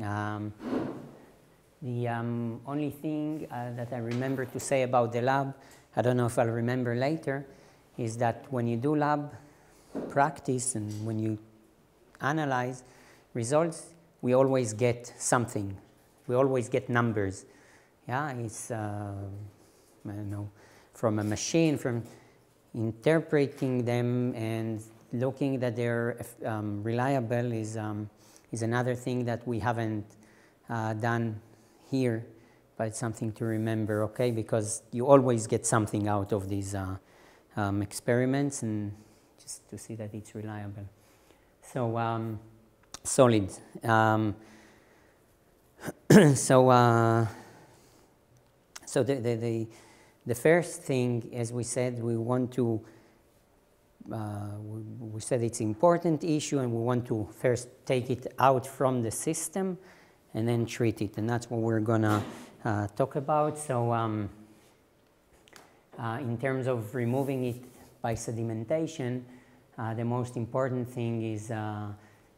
Um, the um, only thing uh, that I remember to say about the lab, I don't know if I'll remember later, is that when you do lab practice and when you analyze results, we always get something. We always get numbers. Yeah, it's, uh, I don't know, from a machine, from interpreting them and looking that they're um, reliable is, um, is another thing that we haven't uh, done here, but it's something to remember, okay? Because you always get something out of these uh, um, experiments and just to see that it's reliable. So, um, solid. Um, so, uh, so the, the, the, the, first thing, as we said, we want to, we, we, said it's important issue and we want to first take it out from the system and then treat it. And that's what we're gonna uh, talk about. So um, uh, in terms of removing it by sedimentation, uh, the most important thing is uh,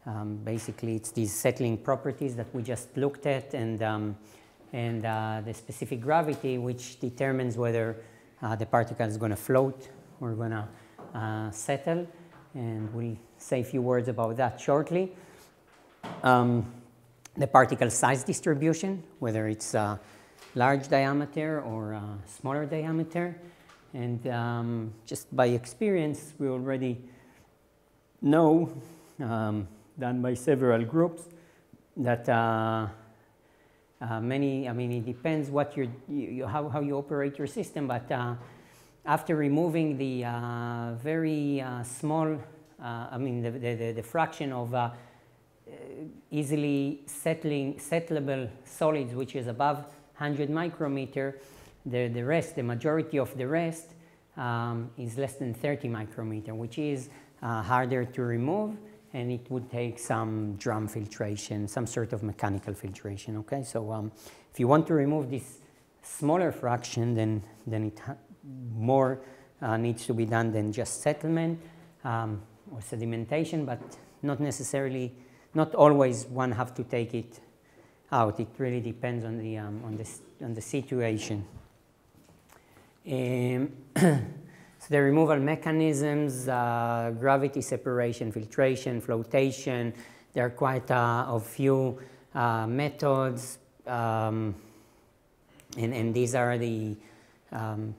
um, basically it's these settling properties that we just looked at and, um, and uh, the specific gravity which determines whether uh, the particle is going to float or going to uh, settle. And we'll say a few words about that shortly. Um, the particle size distribution, whether it's a large diameter or a smaller diameter. And um, just by experience, we already know um, done by several groups that uh, uh, many, I mean, it depends what you, how, how you operate your system, but uh, after removing the uh, very uh, small, uh, I mean, the, the, the, fraction of easily settling, settleable solids, which is above 100 micrometer, the, the rest, the majority of the rest um, is less than 30 micrometer, which is harder to remove and it would take some drum filtration, some sort of mechanical filtration, okay? So um, if you want to remove this smaller fraction, then, then it more uh, needs to be done than just settlement um, or sedimentation, but not necessarily, not always one have to take it out. It really depends on the, um, on the, on the situation. Um, So the removal mechanisms, uh, gravity separation, filtration, flotation, there are quite uh, a few uh, methods, um, and, and these are the, um,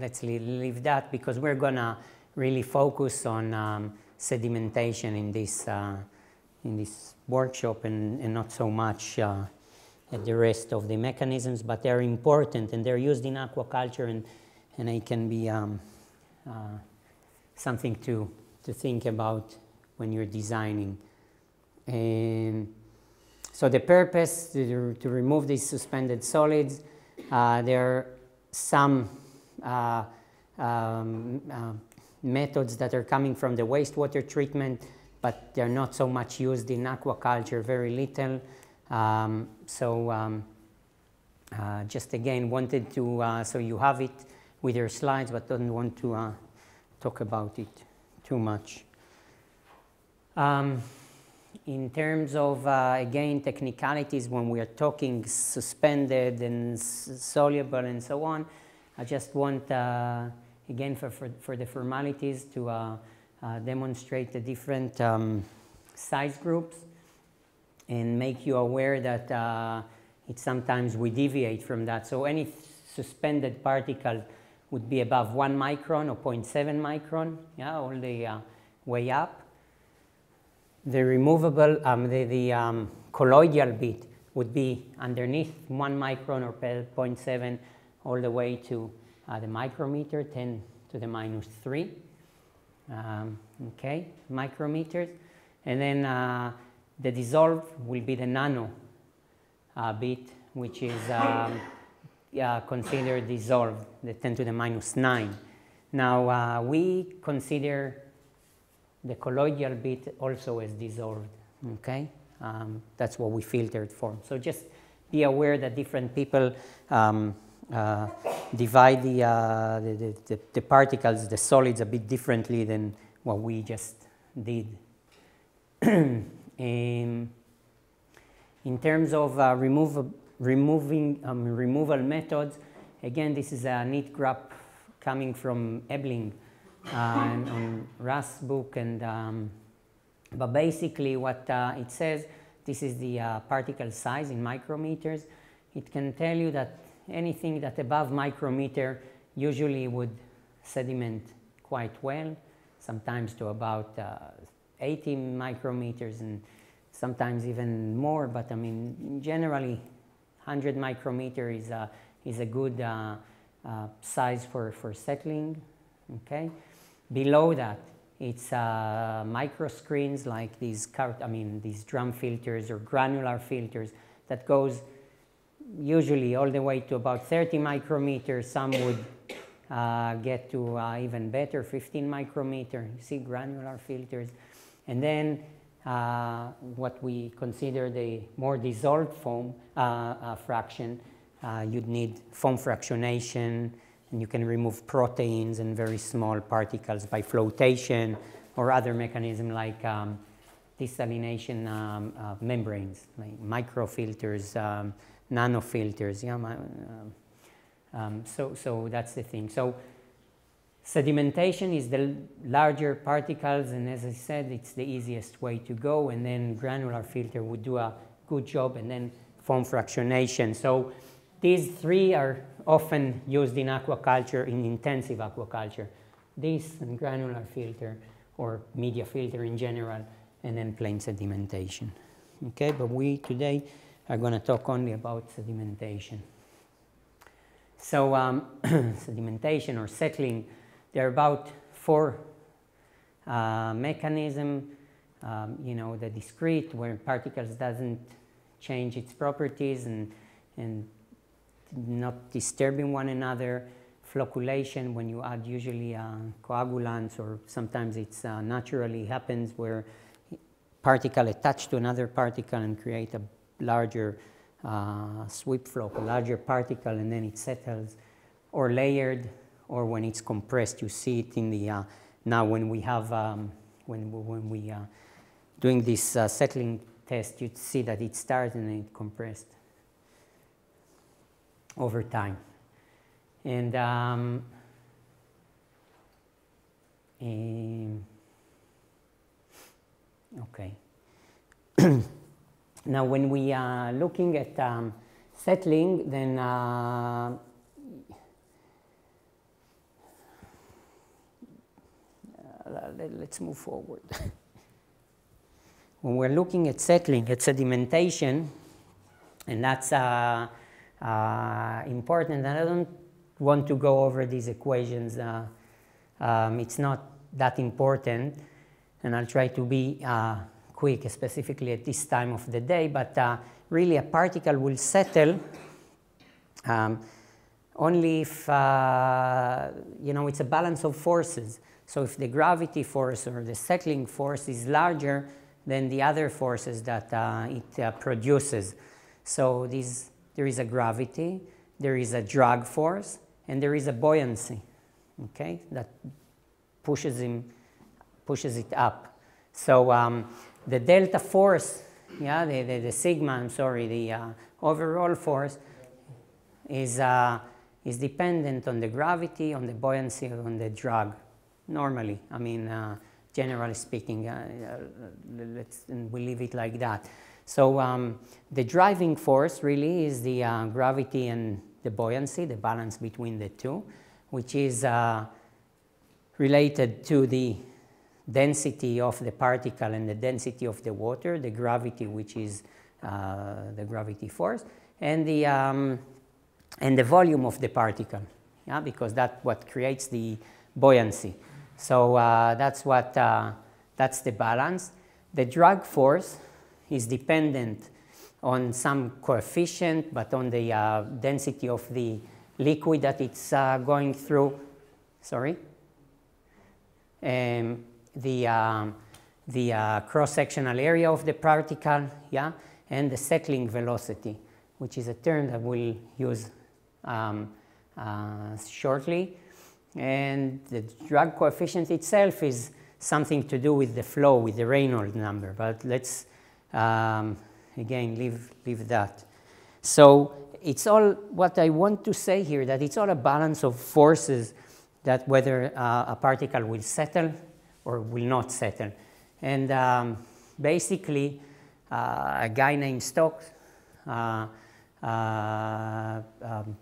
let's leave that because we're gonna really focus on um, sedimentation in this, uh, in this workshop and, and not so much uh, at the rest of the mechanisms, but they're important and they're used in aquaculture and and it can be um, uh, something to, to think about when you're designing. So the purpose to, to remove these suspended solids, uh, there are some uh, um, uh, methods that are coming from the wastewater treatment, but they're not so much used in aquaculture, very little. Um, so um, uh, just again wanted to, uh, so you have it with your slides, but don't want to uh, talk about it too much. Um, in terms of, uh, again, technicalities, when we are talking suspended and soluble and so on, I just want, uh, again, for, for, for, the formalities to uh, uh, demonstrate the different um, size groups and make you aware that uh, it sometimes we deviate from that. So any suspended particle would be above 1 micron or 0.7 micron, yeah, all the uh, way up. The removable, um, the, the um, colloidal bit would be underneath 1 micron or 0.7 all the way to uh, the micrometer, 10 to the minus 3, um, okay, micrometers. And then uh, the dissolved will be the nano uh, bit, which is um, uh, consider dissolved, the 10 to the minus 9. Now, uh, we consider the colloidal bit also as dissolved, okay? Um, that's what we filtered for. So just be aware that different people um, uh, divide the, uh, the, the, the, particles, the solids, a bit differently than what we just did. um, In terms of uh, remove, removing, um, removal methods, again, this is a neat graph coming from Ebeling uh, on Russ' book. And, um, but basically what uh, it says, this is the uh, particle size in micrometers. It can tell you that anything that above micrometer usually would sediment quite well, sometimes to about uh, 80 micrometers and sometimes even more, but I mean, generally 100 micrometer is a, is a good uh, uh, size for, for settling, okay? Below that, it's uh, micro screens like these, I mean, these drum filters or granular filters that goes usually all the way to about 30 micrometers. Some would uh, get to uh, even better, 15 micrometer. You see granular filters. And then uh, what we consider the more dissolved foam uh, uh, fraction, uh, you'd need foam fractionation, and you can remove proteins and very small particles by flotation or other mechanism like um, desalination um, membranes, like microfilters, um, nanofilters. Yeah, um, so, so that's the thing. So sedimentation is the larger particles, and as I said, it's the easiest way to go. And then granular filter would do a good job, and then foam fractionation. So these three are often used in aquaculture, in intensive aquaculture. This and granular filter, or media filter in general, and then plain sedimentation. Okay, but we today are going to talk only about sedimentation. So um, sedimentation or settling, there are about four uh, mechanisms. Um, you know, the discrete, where particles doesn't change its properties and, and not disturbing one another. Flocculation, when you add usually uh, coagulants, or sometimes it uh, naturally happens where particle attached to another particle and create a larger uh, sweep floc, a larger particle, and then it settles, or layered, or when it's compressed. You see it in the, uh, now when we have, um, when, when we uh, doing this uh, settling test, you see that it starts and then it compressed over time. And um, um okay. Now, when we are looking at um, settling, then uh, let's move forward. when we're looking at settling, at sedimentation, and that's uh, uh, important, and I don't want to go over these equations. Uh, um, it's not that important, and I'll try to be uh, quick, specifically at this time of the day, but uh, really a particle will settle um, only if, uh, you know, it's a balance of forces. So if the gravity force or the settling force is larger than the other forces that uh, it uh, produces. So this, there is a gravity, there is a drag force, and there is a buoyancy, okay, that pushes, him, pushes it up. So um, the delta force, yeah, the, the, the sigma, I'm sorry, the uh, overall force is, uh, is dependent on the gravity, on the buoyancy, on the drag, normally. I mean, uh, generally speaking, uh, uh, let's, we leave it like that. So um, the driving force really is the uh, gravity and the buoyancy, the balance between the two, which is related to the density of the particle and the density of the water, the gravity, which is uh, the gravity force, and the, um, and the volume of the particle, yeah, because that's what creates the buoyancy. So uh, that's what, uh, that's the balance. The drag force is dependent on some coefficient, but on the uh, density of the liquid that it's uh, going through. Sorry? Um, the, um, the uh, cross-sectional area of the particle, yeah, and the settling velocity, which is a term that we'll use um, uh, shortly. And the drag coefficient itself is something to do with the flow, with the Reynolds number. But let's, um, again, leave, leave that. So it's all, what I want to say here, that it's all a balance of forces that whether uh, a particle will settle or will not settle. And um, basically, uh, a guy named Stokes uh, uh um,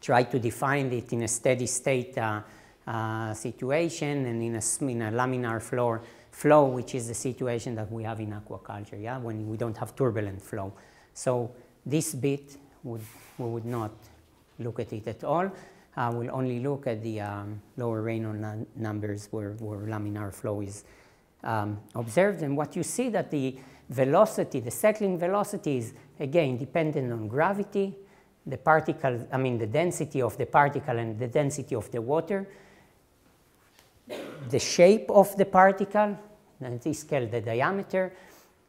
tried to define it in a steady state uh, uh, situation and in a, in a laminar flow, flow, which is the situation that we have in aquaculture, yeah, when we don't have turbulent flow. So this bit, would, we would not look at it at all. Uh, we'll only look at the um, lower Reynolds numbers where, where laminar flow is um, observed. And what you see that the velocity, the settling velocity is, again, dependent on gravity, the particle, I mean, the density of the particle and the density of the water, the shape of the particle, and this scale the diameter,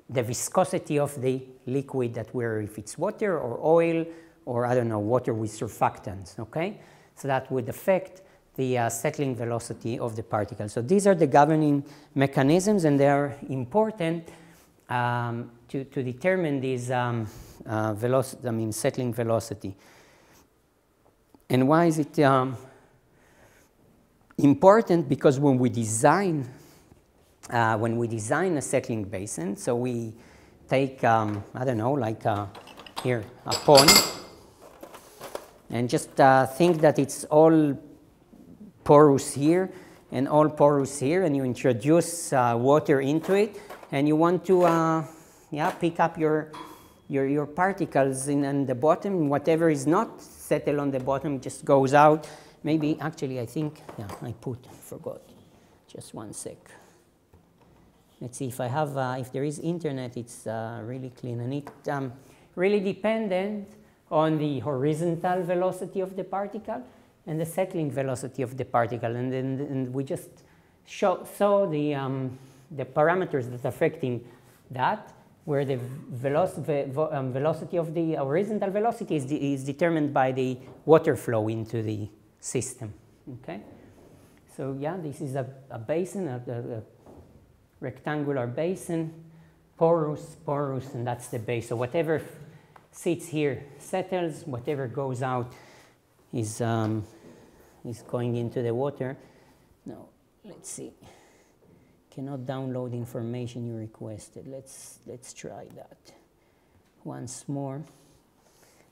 the viscosity of the liquid that we're, if it's water or oil, or I don't know, water with surfactants, okay? So that would affect the uh, settling velocity of the particle. So these are the governing mechanisms and they are important um, to, to determine this um, uh, velocity, I mean settling velocity. And why is it um, important? Because when we design, uh, when we design a settling basin, so we take, um, I don't know, like uh, here, a pond, and just uh, think that it's all porous here and all porous here, and you introduce uh, water into it, and you want to uh, yeah, pick up your, your, your particles in, in the bottom. Whatever is not settled on the bottom just goes out. Maybe, actually, I think, yeah, I put, forgot. Just one sec. Let's see if I have, uh, if there is internet, it's uh, really clean. And it um, really dependent on the horizontal velocity of the particle and the settling velocity of the particle. And then and we just show, saw the, um, the parameters that affecting that, where the veloc um, velocity of the horizontal velocity is, de is determined by the water flow into the system. Okay? So yeah, this is a, a basin, a, a, a rectangular basin, porous, porous, and that's the base. So whatever sits here settles, whatever goes out is, um, is going into the water. Now, let's see. Cannot download information you requested. Let's, let's try that once more.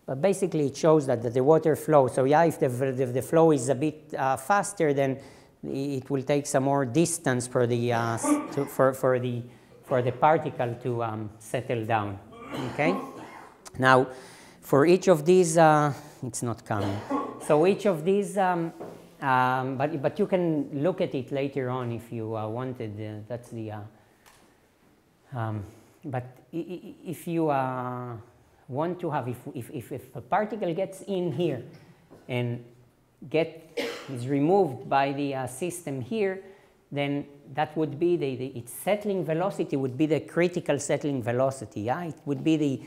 But basically it shows that, that the water flows. So yeah, if the, if the flow is a bit uh, faster, then it will take some more distance for the, uh, to, for, for, the, for the particle to um, settle down, okay? Now, for each of these, uh, it's not coming. So each of these, um, um, but, but you can look at it later on if you uh, wanted. Uh, that's the, uh, um, but if you uh, want to have, if, if, if, if a particle gets in here and get, is removed by the uh, system here, then that would be the, the, its settling velocity would be the critical settling velocity. Yeah? It would be the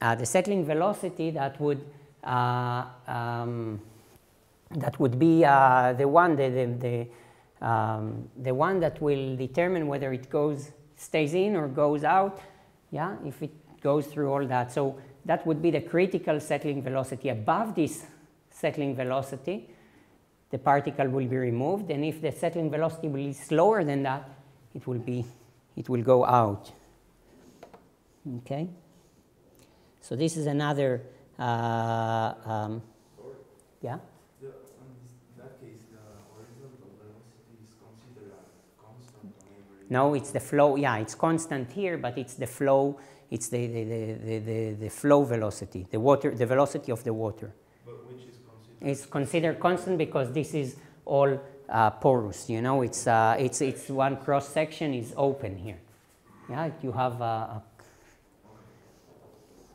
uh, the settling velocity that would uh, um, that would be uh, the one the the, the, um, the, one that will determine whether it goes stays in or goes out yeah if it goes through all that. So that would be the critical settling velocity. Above this settling velocity the particle will be removed and if the settling velocity will be slower than that it will be it will go out. Okay so this is another, uh, um, yeah? The, case, the horizontal velocity is considered constant on every... No, it's the flow, yeah, it's constant here, but it's the flow, it's the, the, the, the, the flow velocity, the water, the velocity of the water. But which is considered? It's considered constant because this is all uh, porous, you know, it's, uh, it's, it's one cross section is open here. Yeah, you have a, a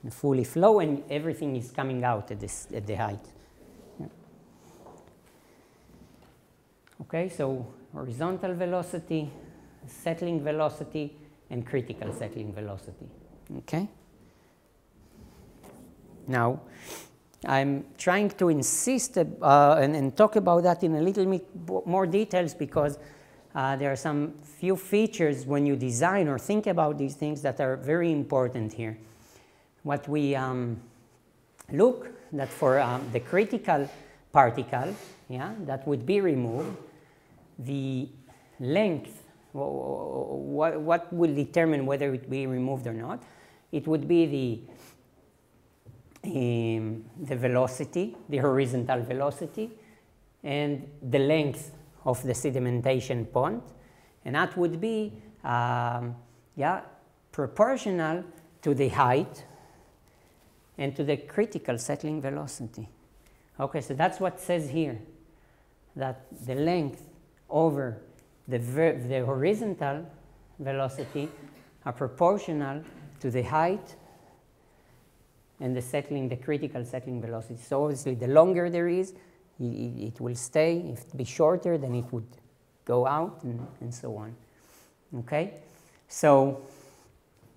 fully flow and everything is coming out at, this, at the height. Yeah. Okay, so horizontal velocity, settling velocity, and critical settling velocity. Okay? Now, I'm trying to insist uh, and, and, talk about that in a little bit more details because uh, there are some few features when you design or think about these things that are very important here. What we um, look that for um, the critical particle, yeah, that would be removed, the length, what, what will determine whether it be removed or not? It would be the, um, the velocity, the horizontal velocity, and the length of the sedimentation pond, and that would be um, yeah, proportional to the height and to the critical settling velocity. Okay, so that's what says here, that the length over the, the horizontal velocity are proportional to the height and the settling, the critical settling velocity. So obviously the longer there is, it, will stay. If it be shorter, then it would go out and, and so on. Okay? So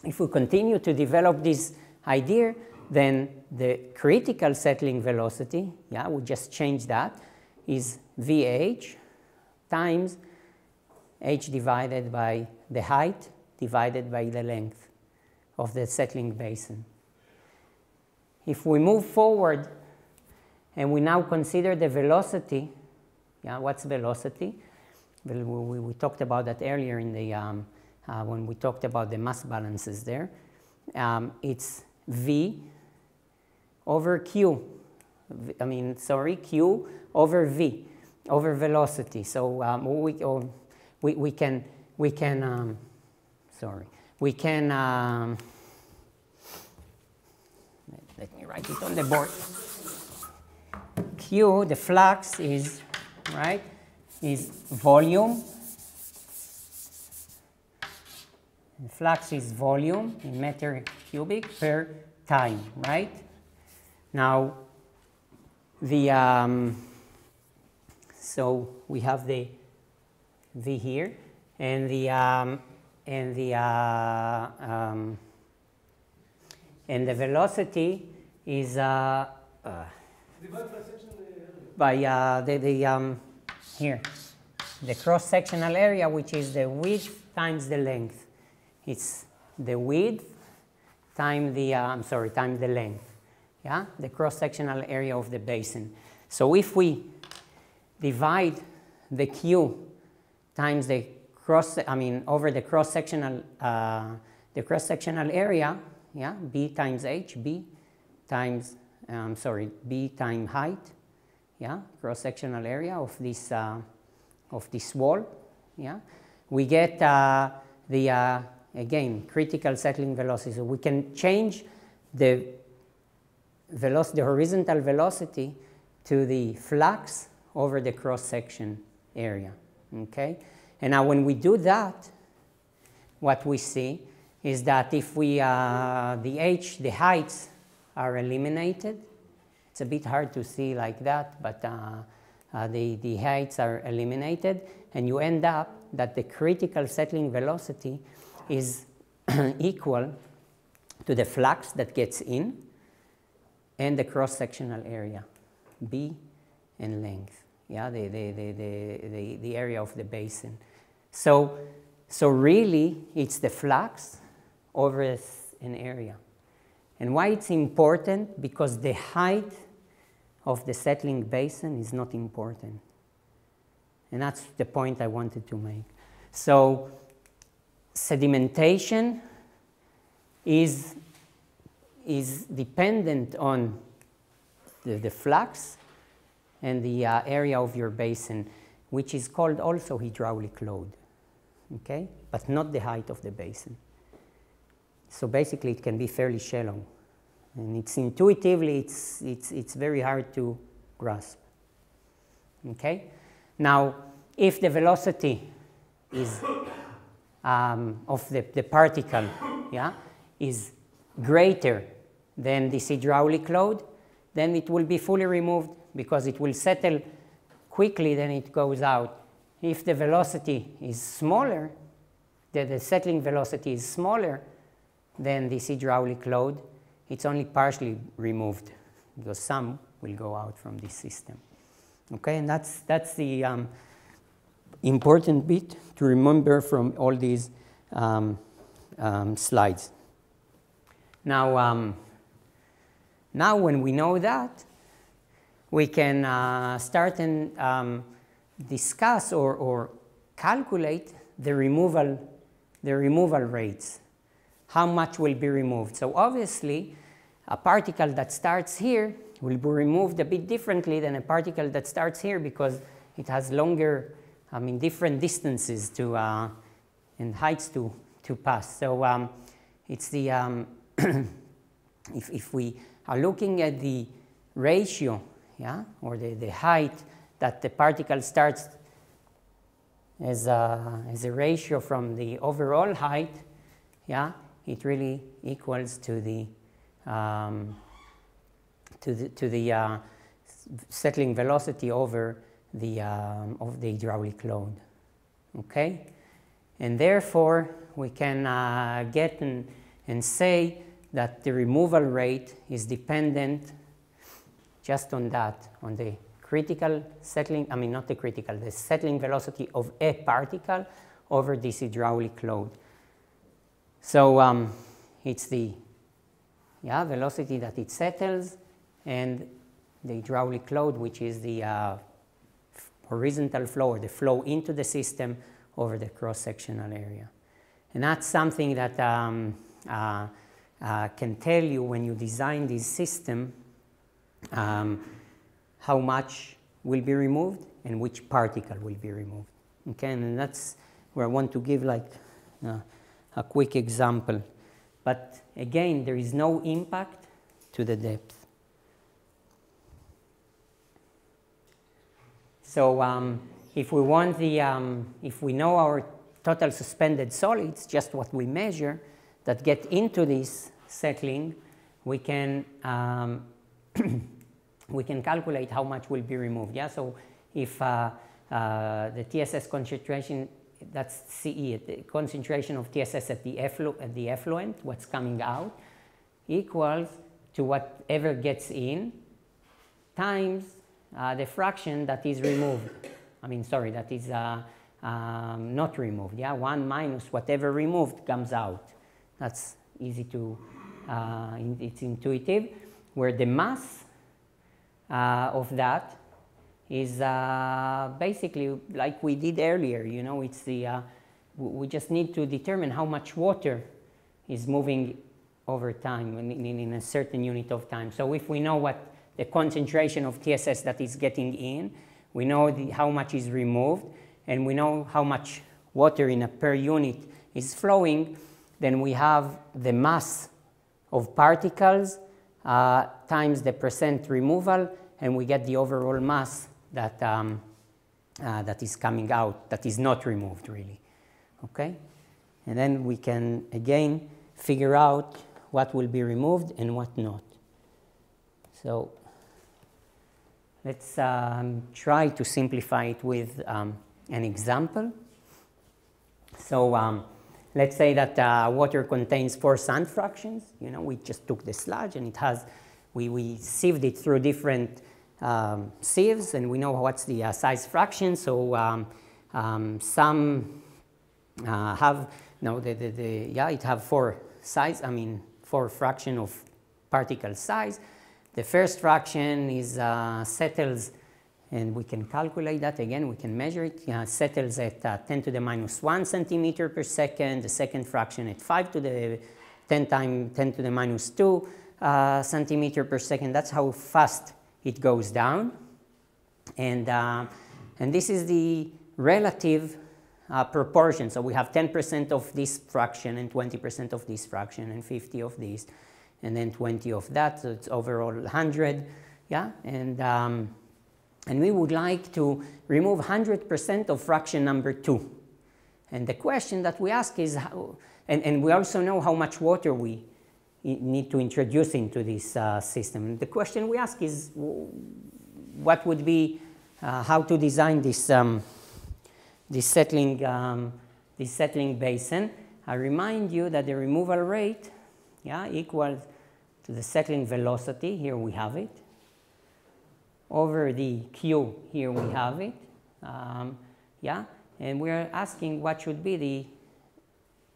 if we continue to develop this idea, then the critical settling velocity, yeah, we just change that, is VH times h divided by the height divided by the length of the settling basin. If we move forward and we now consider the velocity. Yeah, what's velocity? Well, we, we talked about that earlier in the, um, uh, when we talked about the mass balances there. Um, it's V over Q. I mean, sorry, Q over V, over velocity. So um, we, oh, we, we can, we can um, sorry, we can, um, let me write it on the board. Q, the flux is, right, is volume. The flux is volume in meter cubic per time, right? Now, the, um, so we have the V here, and the, um, and the, uh, um, and the velocity is, uh, uh, by uh, the, the um, here, the cross-sectional area, which is the width times the length. It's the width times the, uh, I'm sorry, times the length, yeah, the cross-sectional area of the basin. So if we divide the Q times the cross, I mean, over the cross-sectional, uh, the cross-sectional area, yeah, B times H, B times, um, sorry, B times height, yeah, cross-sectional area of this, uh, of this wall, yeah, we get uh, the, uh, again, critical settling velocity. So we can change the, velocity, the horizontal velocity to the flux over the cross-section area, okay? And now when we do that, what we see is that if we, uh, the h, the heights are eliminated, it's a bit hard to see like that, but uh, uh, the, the heights are eliminated, and you end up that the critical settling velocity is equal to the flux that gets in and the cross-sectional area, B and length, yeah, the, the, the, the, the, the area of the basin. So, so really, it's the flux over an area. And why it's important? Because the height of the settling basin is not important. And that's the point I wanted to make. So sedimentation is, is dependent on the, the flux and the uh, area of your basin, which is called also hydraulic load, okay? But not the height of the basin. So basically, it can be fairly shallow. And it's intuitively, it's, it's, it's very hard to grasp. Okay? Now, if the velocity is um, of the, the particle yeah, is greater than this hydraulic load, then it will be fully removed because it will settle quickly, then it goes out. If the velocity is smaller, the, the settling velocity is smaller, then this hydraulic load, it's only partially removed because some will go out from this system. Okay, and that's, that's the, um, important bit to remember from all these um, um, slides. Now, um, now when we know that, we can uh, start and um, discuss or, or calculate the removal, the removal rates. How much will be removed? So obviously, a particle that starts here will be removed a bit differently than a particle that starts here because it has longer, I mean, different distances to, uh, and heights to, to pass. So um, it's the, um, if, if we are looking at the ratio, yeah, or the, the height that the particle starts as a, as a ratio from the overall height, yeah, it really equals to the, um, to the, to the uh, settling velocity over the, um, of the hydraulic load. Okay? And therefore, we can uh, get and, and say that the removal rate is dependent just on that, on the critical settling, I mean not the critical, the settling velocity of a particle over this hydraulic load. So um, it's the yeah, velocity that it settles and the hydraulic load, which is the uh, horizontal flow or the flow into the system over the cross-sectional area. And that's something that um, uh, uh, can tell you when you design this system um, how much will be removed and which particle will be removed. Okay, and that's where I want to give like uh, a quick example. But again, there is no impact to the depth. So um, if we want the, um, if we know our total suspended solids, just what we measure, that get into this settling, we can, um, we can calculate how much will be removed. Yeah, so if uh, uh, the TSS concentration, that's CE, the concentration of TSS at the, efflu at the effluent, what's coming out, equals to whatever gets in times uh, the fraction that is removed. I mean, sorry, that is uh, um, not removed. Yeah, 1 minus whatever removed comes out. That's easy to, uh, it's intuitive, where the mass uh, of that is uh, basically like we did earlier, you know, it's the, uh, we just need to determine how much water is moving over time in, in, a certain unit of time. So if we know what the concentration of TSS that is getting in, we know the, how much is removed, and we know how much water in a per unit is flowing, then we have the mass of particles uh, times the percent removal, and we get the overall mass that, um, uh, that is coming out, that is not removed really. Okay? And then we can again figure out what will be removed and what not. So let's um, try to simplify it with um, an example. So um, let's say that uh, water contains four sand fractions. You know, we just took the sludge and it has, we, we sieved it through different um, sieves and we know what's the uh, size fraction. So um, um, some uh, have, no, the, the, the, yeah, it have four size, I mean, four fraction of particle size. The first fraction is uh, settles and we can calculate that again, we can measure it, uh, settles at uh, 10 to the minus 1 centimeter per second, the second fraction at 5 to the 10 times 10 to the minus 2 uh, centimeter per second. That's how fast it goes down. And, uh, and this is the relative uh, proportion. So we have 10% of this fraction and 20% of this fraction and 50 of this and then 20 of that. So it's overall 100. Yeah, and um, and we would like to remove 100% of fraction number 2. And the question that we ask is, how, and, and we also know how much water we need to introduce into this uh, system. The question we ask is, what would be, uh, how to design this, um, this, settling, um, this settling basin. I remind you that the removal rate yeah, equals to the settling velocity, here we have it, over the Q, here we have it, um, yeah, And we're asking what should be the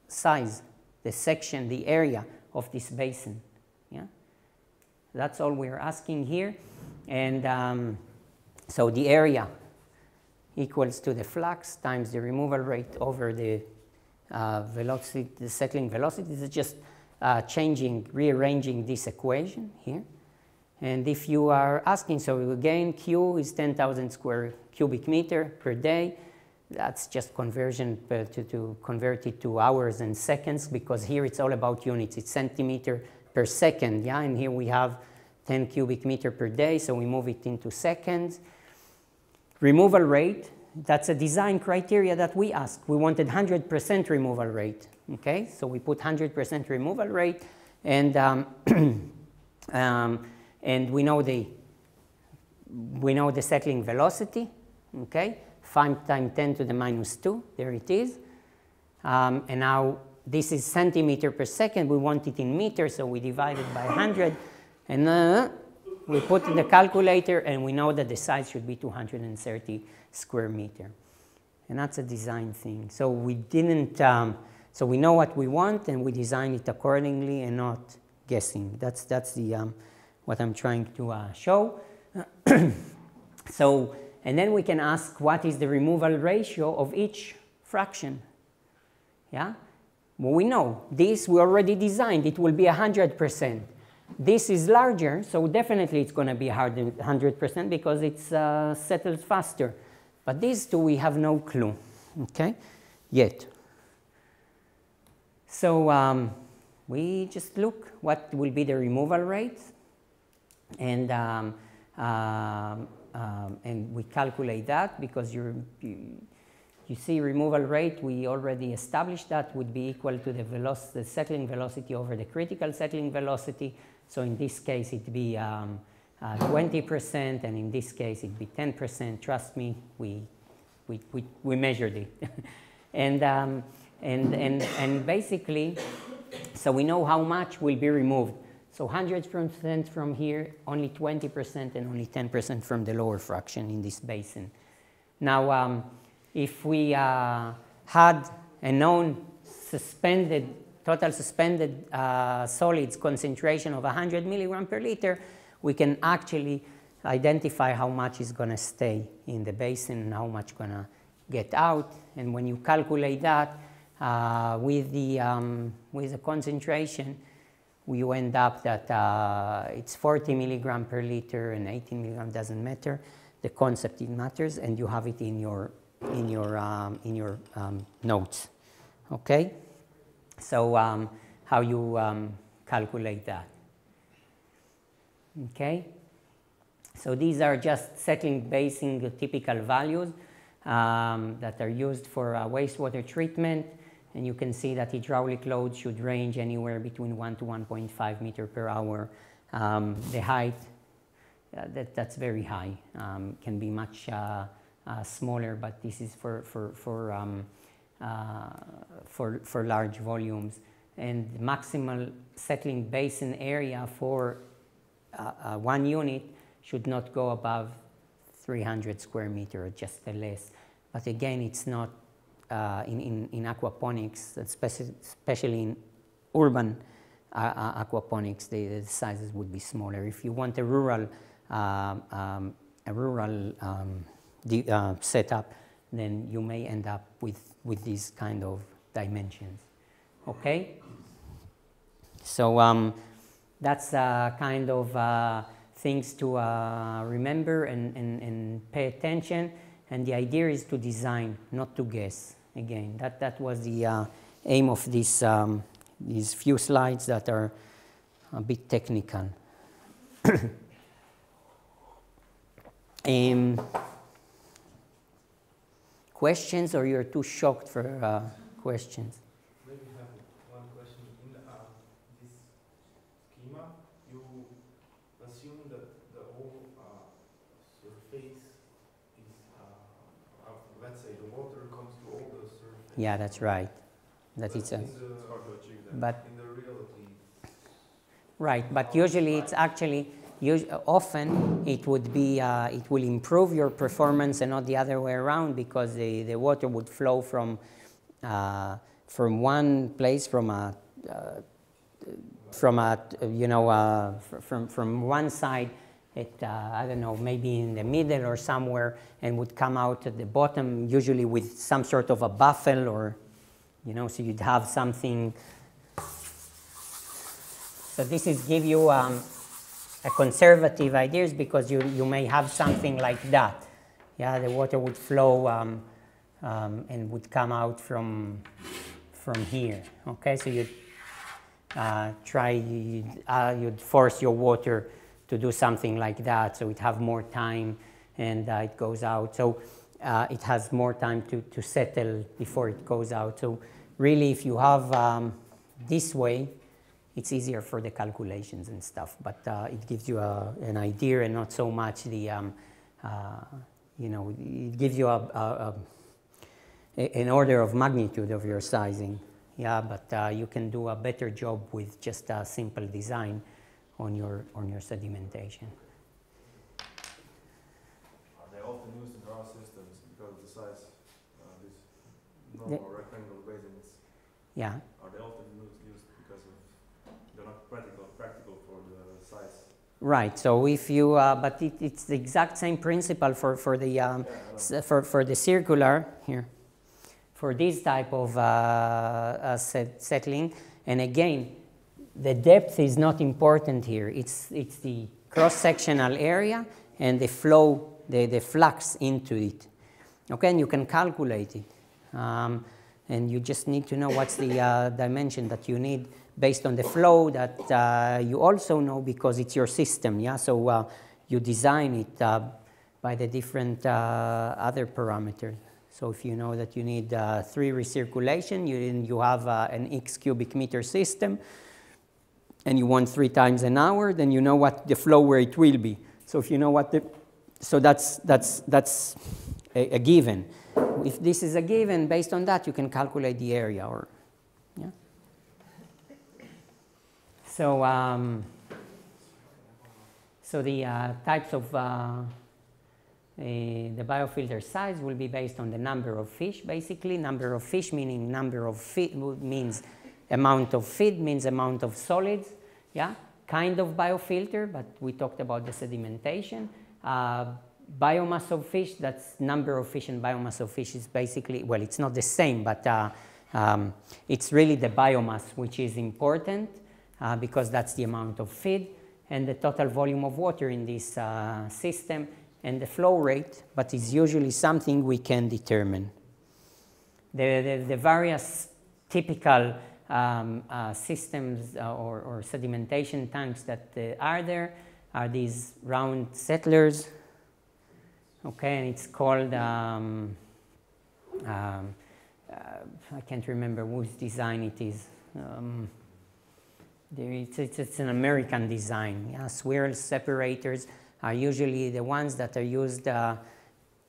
size, the section, the area of this basin. Yeah? That's all we're asking here. And um, so the area equals to the flux times the removal rate over the uh, velocity, the settling velocity. This is just uh, changing, rearranging this equation here. And if you are asking, so again, Q is 10,000 square cubic meter per day. That's just conversion to, to convert it to hours and seconds because here it's all about units. It's centimeter per second, yeah? And here we have 10 cubic meter per day, so we move it into seconds. Removal rate, that's a design criteria that we asked. We wanted 100% removal rate, okay? So we put 100% removal rate, and, um, um, and we know the, we know the settling velocity, okay? 5 times 10 to the minus 2, there it is. Um, and now this is centimeter per second. We want it in meters, so we divide it by 100. And uh, we put in the calculator, and we know that the size should be 230 square meter. And that's a design thing. So we didn't, um, so we know what we want, and we design it accordingly and not guessing. That's, that's the, um, what I'm trying to uh, show. so, and then we can ask what is the removal ratio of each fraction. Yeah? Well, we know this we already designed. It will be 100%. This is larger, so definitely it's going to be 100% because it uh, settles faster. But these two, we have no clue, okay, yet. So um, we just look what will be the removal rate, and, um, um, um and we calculate that because you, you see removal rate, we already established that would be equal to the, velocity, the settling velocity over the critical settling velocity. So in this case, it'd be um, uh, 20%, and in this case, it'd be 10%. Trust me, we, we, we, we measured it. and, um, and, and, and basically, so we know how much will be removed. So 100% from here, only 20% and only 10% from the lower fraction in this basin. Now, um, if we uh, had a known suspended total suspended uh, solids concentration of 100 milligram per liter, we can actually identify how much is going to stay in the basin and how much going to get out. And when you calculate that uh, with, the, um, with the concentration, you end up that uh, it's 40 milligram per liter and 18 milligram doesn't matter. The concept it matters, and you have it in your in your um, in your um, notes. Okay. So um, how you um, calculate that. Okay? So these are just settling basing typical values um, that are used for uh, wastewater treatment. And you can see that hydraulic loads should range anywhere between 1 to 1.5 meter per hour. Um, the height, uh, that, that's very high, um, can be much uh, uh, smaller, but this is for, for, for um, uh, for, for large volumes. And the maximal settling basin area for uh, uh, one unit should not go above 300 square meter, or just the less. But again, it's not uh, in, in, in, aquaponics, especially in urban uh, aquaponics, the, the, sizes would be smaller. If you want a rural, um, um, a rural um, uh, setup, then you may end up with with these kind of dimensions. Okay? So um, that's uh, kind of uh, things to uh, remember and, and, and pay attention. And the idea is to design, not to guess. Again, that, that was the uh, aim of this, um, these few slides that are a bit technical. um, questions or you're too shocked for uh, questions? Maybe have one question. In uh, this schema, you assume that the whole uh, surface is, uh, let's say, the water comes to all the surface. Yeah, that's right. That but it's a. But. Right, but usually it's actually often it would be, uh, it will improve your performance and not the other way around because the, the water would flow from, uh, from one place, from a, uh, from a, you know, uh, from, from one side at, uh, I don't know, maybe in the middle or somewhere and would come out at the bottom, usually with some sort of a baffle or, you know, so you'd have something. So this is give you um, a conservative ideas because you, you may have something like that. Yeah, the water would flow um, um, and would come out from, from here. Okay, so you'd uh, try, you'd, uh, you'd force your water to do something like that so it have more time and uh, it goes out. So uh, it has more time to, to settle before it goes out. So really if you have um, this way, it's easier for the calculations and stuff, but uh, it gives you a, an idea and not so much the, um, uh, you know, it gives you a, a, a, an order of magnitude of your sizing. Yeah, but uh, you can do a better job with just a simple design on your, on your sedimentation. Are they often used in our systems because of the size, uh, these The- normal rectangular basins? Yeah, Are they often used, because of, they're not practical, practical for the size? right. So if you, uh, but it, it's the exact same principle for, for the, um, Yeah, I know. s- for, for the circular here, for this type of uh, uh, set, settling. And again, the depth is not important here. It's, it's the cross-sectional area and the flow, the, the flux into it. Okay, and you can calculate it. Um, and you just need to know what's the uh, dimension that you need based on the flow that uh, you also know because it's your system, yeah? So uh, you design it uh, by the different uh, other parameters. So if you know that you need uh, three recirculation, you, you have an x cubic meter system, and you want three times an hour, then you know what the flow rate will be. So if you know what the, so that's, that's, that's a, a given. If this is a given, based on that, you can calculate the area or, yeah. So, um, so the uh, types of uh, eh, the biofilter size will be based on the number of fish, basically. Number of fish meaning number of feed means amount of feed means amount of solids, yeah? Kind of biofilter, but we talked about the sedimentation. Uh, biomass of fish, that's number of fish and biomass of fish is basically, well, it's not the same, but uh, um, it's really the biomass which is important uh, because that's the amount of feed and the total volume of water in this uh, system and the flow rate, but it's usually something we can determine. The, the, the various typical um, uh, systems uh, or, or, sedimentation tanks that uh, are there are these round settlers, okay, and it's called, um, um, uh, I can't remember whose design it is. Um, it's, it's, it's, an American design. Yeah? Swirl separators are usually the ones that are used uh,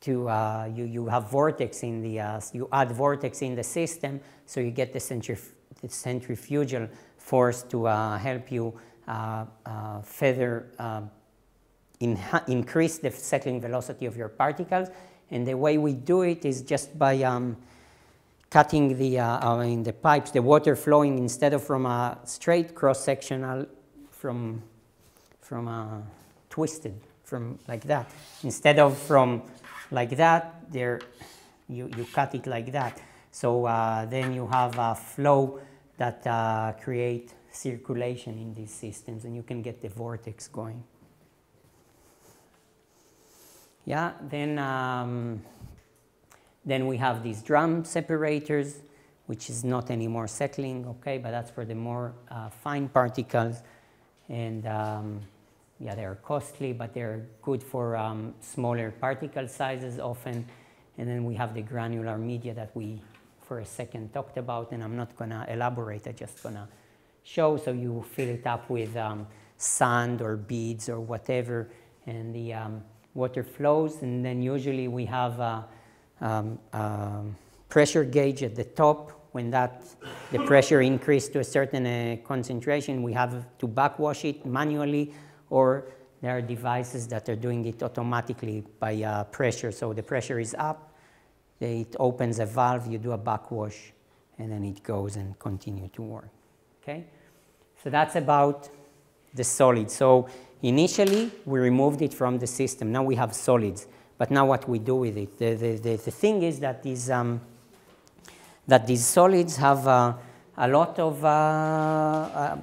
to, uh, you, you have vortex in the, uh, you add vortex in the system, so you get the, centrif the centrifugal force to uh, help you uh, uh, further increase the settling velocity of your particles. And the way we do it is just by um, cutting the, uh, in the pipes, the water flowing instead of from a straight cross-sectional, from, from a twisted, from like that. Instead of from like that, there, you, you cut it like that. So uh, then you have a flow that uh, create circulation in these systems and you can get the vortex going. Yeah, then, um, then we have these drum separators, which is not anymore settling, okay, but that's for the more uh, fine particles. And um, yeah, they're costly, but they're good for um, smaller particle sizes often. And then we have the granular media that we, for a second, talked about, and I'm not gonna elaborate, I'm just gonna show so you fill it up with um, sand or beads or whatever, and the um, water flows, and then usually we have a, um, a pressure gauge at the top. When that the pressure increased to a certain uh, concentration, we have to backwash it manually or there are devices that are doing it automatically by uh, pressure. So the pressure is up, it opens a valve, you do a backwash, and then it goes and continue to work. Okay? So that's about the solid. So initially, we removed it from the system. Now we have solids. But now what we do with it? The, the, the, the thing is that these, um, that these solids have uh, a lot of, uh, uh,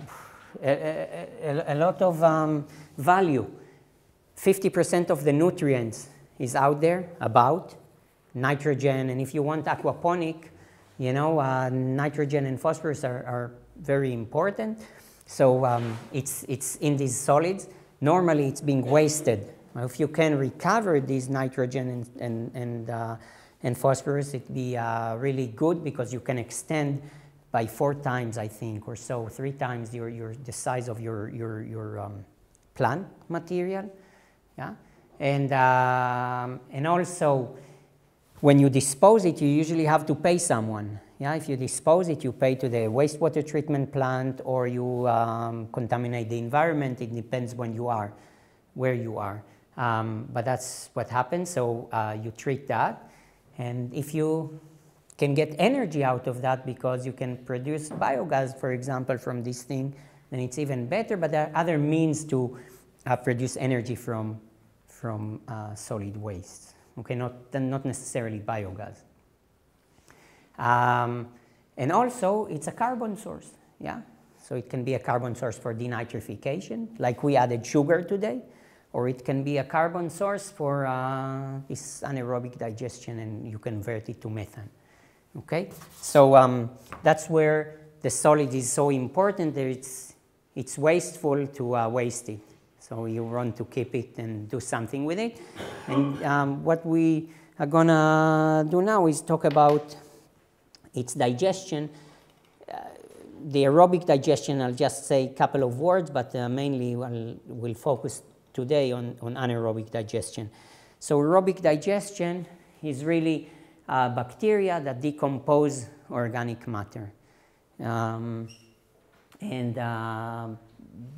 a, a, a, lot of um, value. 50% of the nutrients is out there, about, nitrogen, and if you want aquaponic, you know, uh, nitrogen and phosphorus are, are very important. So um, it's, it's in these solids. Normally it's being wasted. If you can recover these nitrogen and, and, and, uh, and phosphorus, it'd be uh, really good because you can extend by four times, I think, or so, three times your, your, the size of your, your, your um, plant material. Yeah? And, um, and also, when you dispose it, you usually have to pay someone. Yeah, if you dispose it, you pay to the wastewater treatment plant or you um, contaminate the environment. It depends when you are, where you are. Um, but that's what happens. So uh, you treat that. And if you can get energy out of that because you can produce biogas, for example, from this thing, then it's even better. But there are other means to uh, produce energy from, from uh, solid waste. Okay, not, not necessarily biogas. Um, and also, it's a carbon source, yeah? So it can be a carbon source for denitrification, like we added sugar today, or it can be a carbon source for uh, this anaerobic digestion and you convert it to methane. Okay, so um, that's where the solid is so important that it's, it's wasteful to uh, waste it. So you want to keep it and do something with it. And um, what we are gonna do now is talk about its digestion. Uh, the aerobic digestion, I'll just say a couple of words, but uh, mainly we'll, we'll, focus today on, on anaerobic digestion. So aerobic digestion is really uh, bacteria that decompose organic matter. Um, and uh,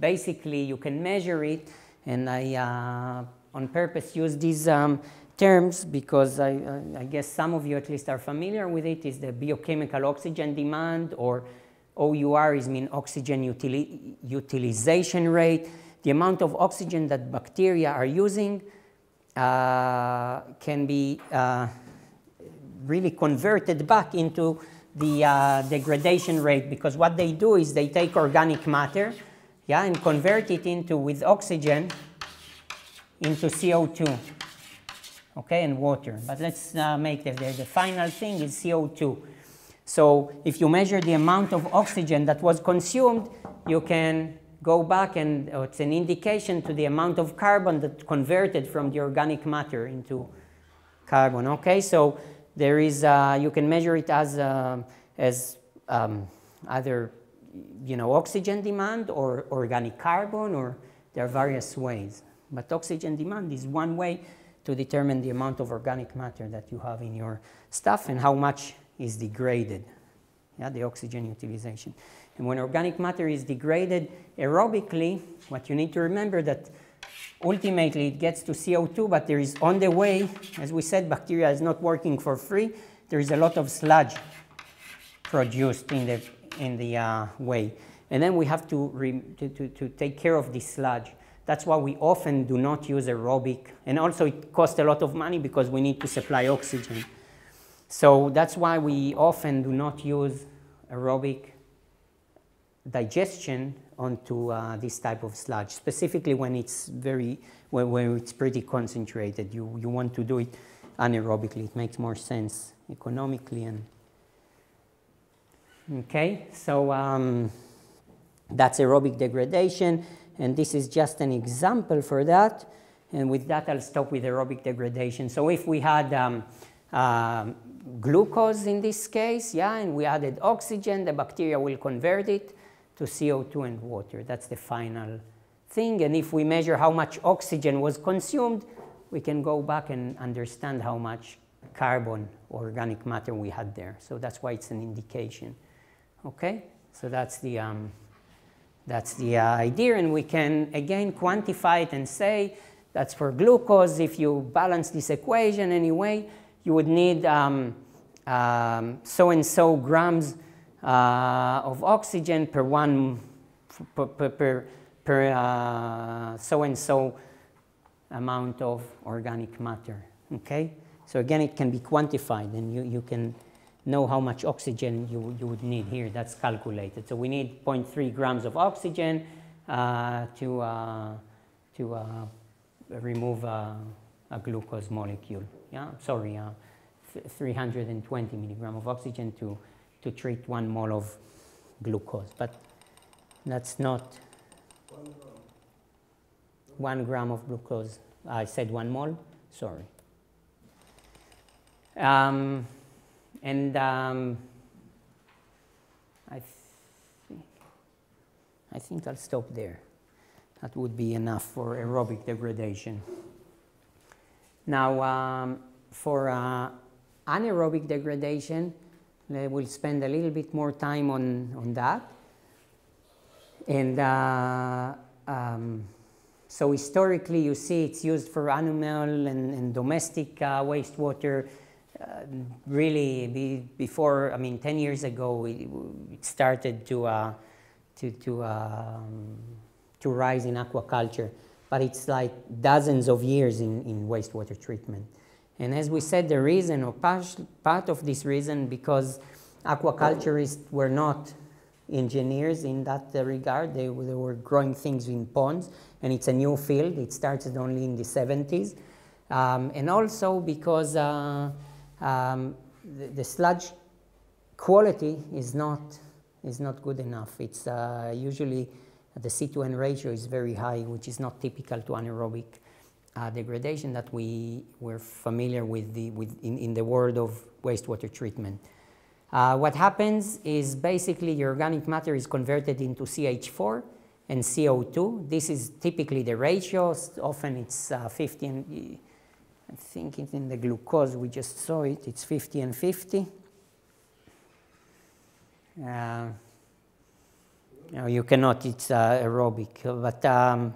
basically you can measure it, and I uh, on purpose use these um, terms because I, I, guess some of you at least are familiar with it is the biochemical oxygen demand or OUR is mean oxygen utili utilization rate. The amount of oxygen that bacteria are using uh, can be uh, really converted back into the uh, degradation rate because what they do is they take organic matter yeah, and convert it into with oxygen into CO2 okay, and water. But let's uh, make the, the, final thing is CO2. So if you measure the amount of oxygen that was consumed, you can go back and uh, it's an indication to the amount of carbon that converted from the organic matter into carbon. Okay, so there is, uh, you can measure it as, uh, as um, either, you know, oxygen demand or organic carbon or there are various ways. But oxygen demand is one way to determine the amount of organic matter that you have in your stuff and how much is degraded, yeah, the oxygen utilization. And when organic matter is degraded aerobically, what you need to remember that ultimately it gets to CO2, but there is on the way, as we said, bacteria is not working for free. There is a lot of sludge produced in the, in the uh, way. And then we have to, to, to, to take care of this sludge. That's why we often do not use aerobic. And also it costs a lot of money because we need to supply oxygen. So that's why we often do not use aerobic digestion onto uh, this type of sludge, specifically when it's very, when, when it's pretty concentrated. You, you want to do it anaerobically. It makes more sense economically and Okay, so um, that's aerobic degradation. And this is just an example for that. And with that, I'll stop with aerobic degradation. So if we had um, uh, glucose in this case, yeah, and we added oxygen, the bacteria will convert it to CO2 and water. That's the final thing. And if we measure how much oxygen was consumed, we can go back and understand how much carbon or organic matter we had there. So that's why it's an indication. Okay, so that's the um, That's the uh, idea, and we can again quantify it and say that's for glucose. If you balance this equation anyway, you would need um, um, so and so grams uh, of oxygen per one per, per, per, uh, so and so amount of organic matter. Okay, so again, it can be quantified, and you, you can know how much oxygen you, you would need here. That's calculated. So we need 0.3 grams of oxygen uh, to, uh, to uh, remove a, a, glucose molecule. Yeah, sorry, uh, 320 milligram of oxygen to, to treat one mole of glucose. But that's not one gram of glucose. I said one mole, sorry. Um, and um, I, think, I think I'll stop there. That would be enough for aerobic degradation. Now, um, for uh, anaerobic degradation, we'll spend a little bit more time on, on that. And uh, um, so historically, you see it's used for animal and, and domestic uh, wastewater really be, before, I mean, 10 years ago, it, it started to, uh, to, to, um, to rise in aquaculture. But it's like dozens of years in, in wastewater treatment. And as we said, the reason, or part of this reason, because aquaculturists were not engineers in that regard. They, they, were growing things in ponds, and it's a new field. It started only in the 70s. Um, and also because uh, um, the, the, sludge quality is not, is not good enough. It's uh, usually the C2N ratio is very high, which is not typical to anaerobic uh, degradation that we were familiar with, the, with in, in the world of wastewater treatment. Uh, what happens is basically your organic matter is converted into CH4 and CO2. This is typically the ratio. Often it's uh, 50 and I think it's in the glucose, we just saw it, it's 50 and 50. Uh, you cannot, it's uh, aerobic, but um,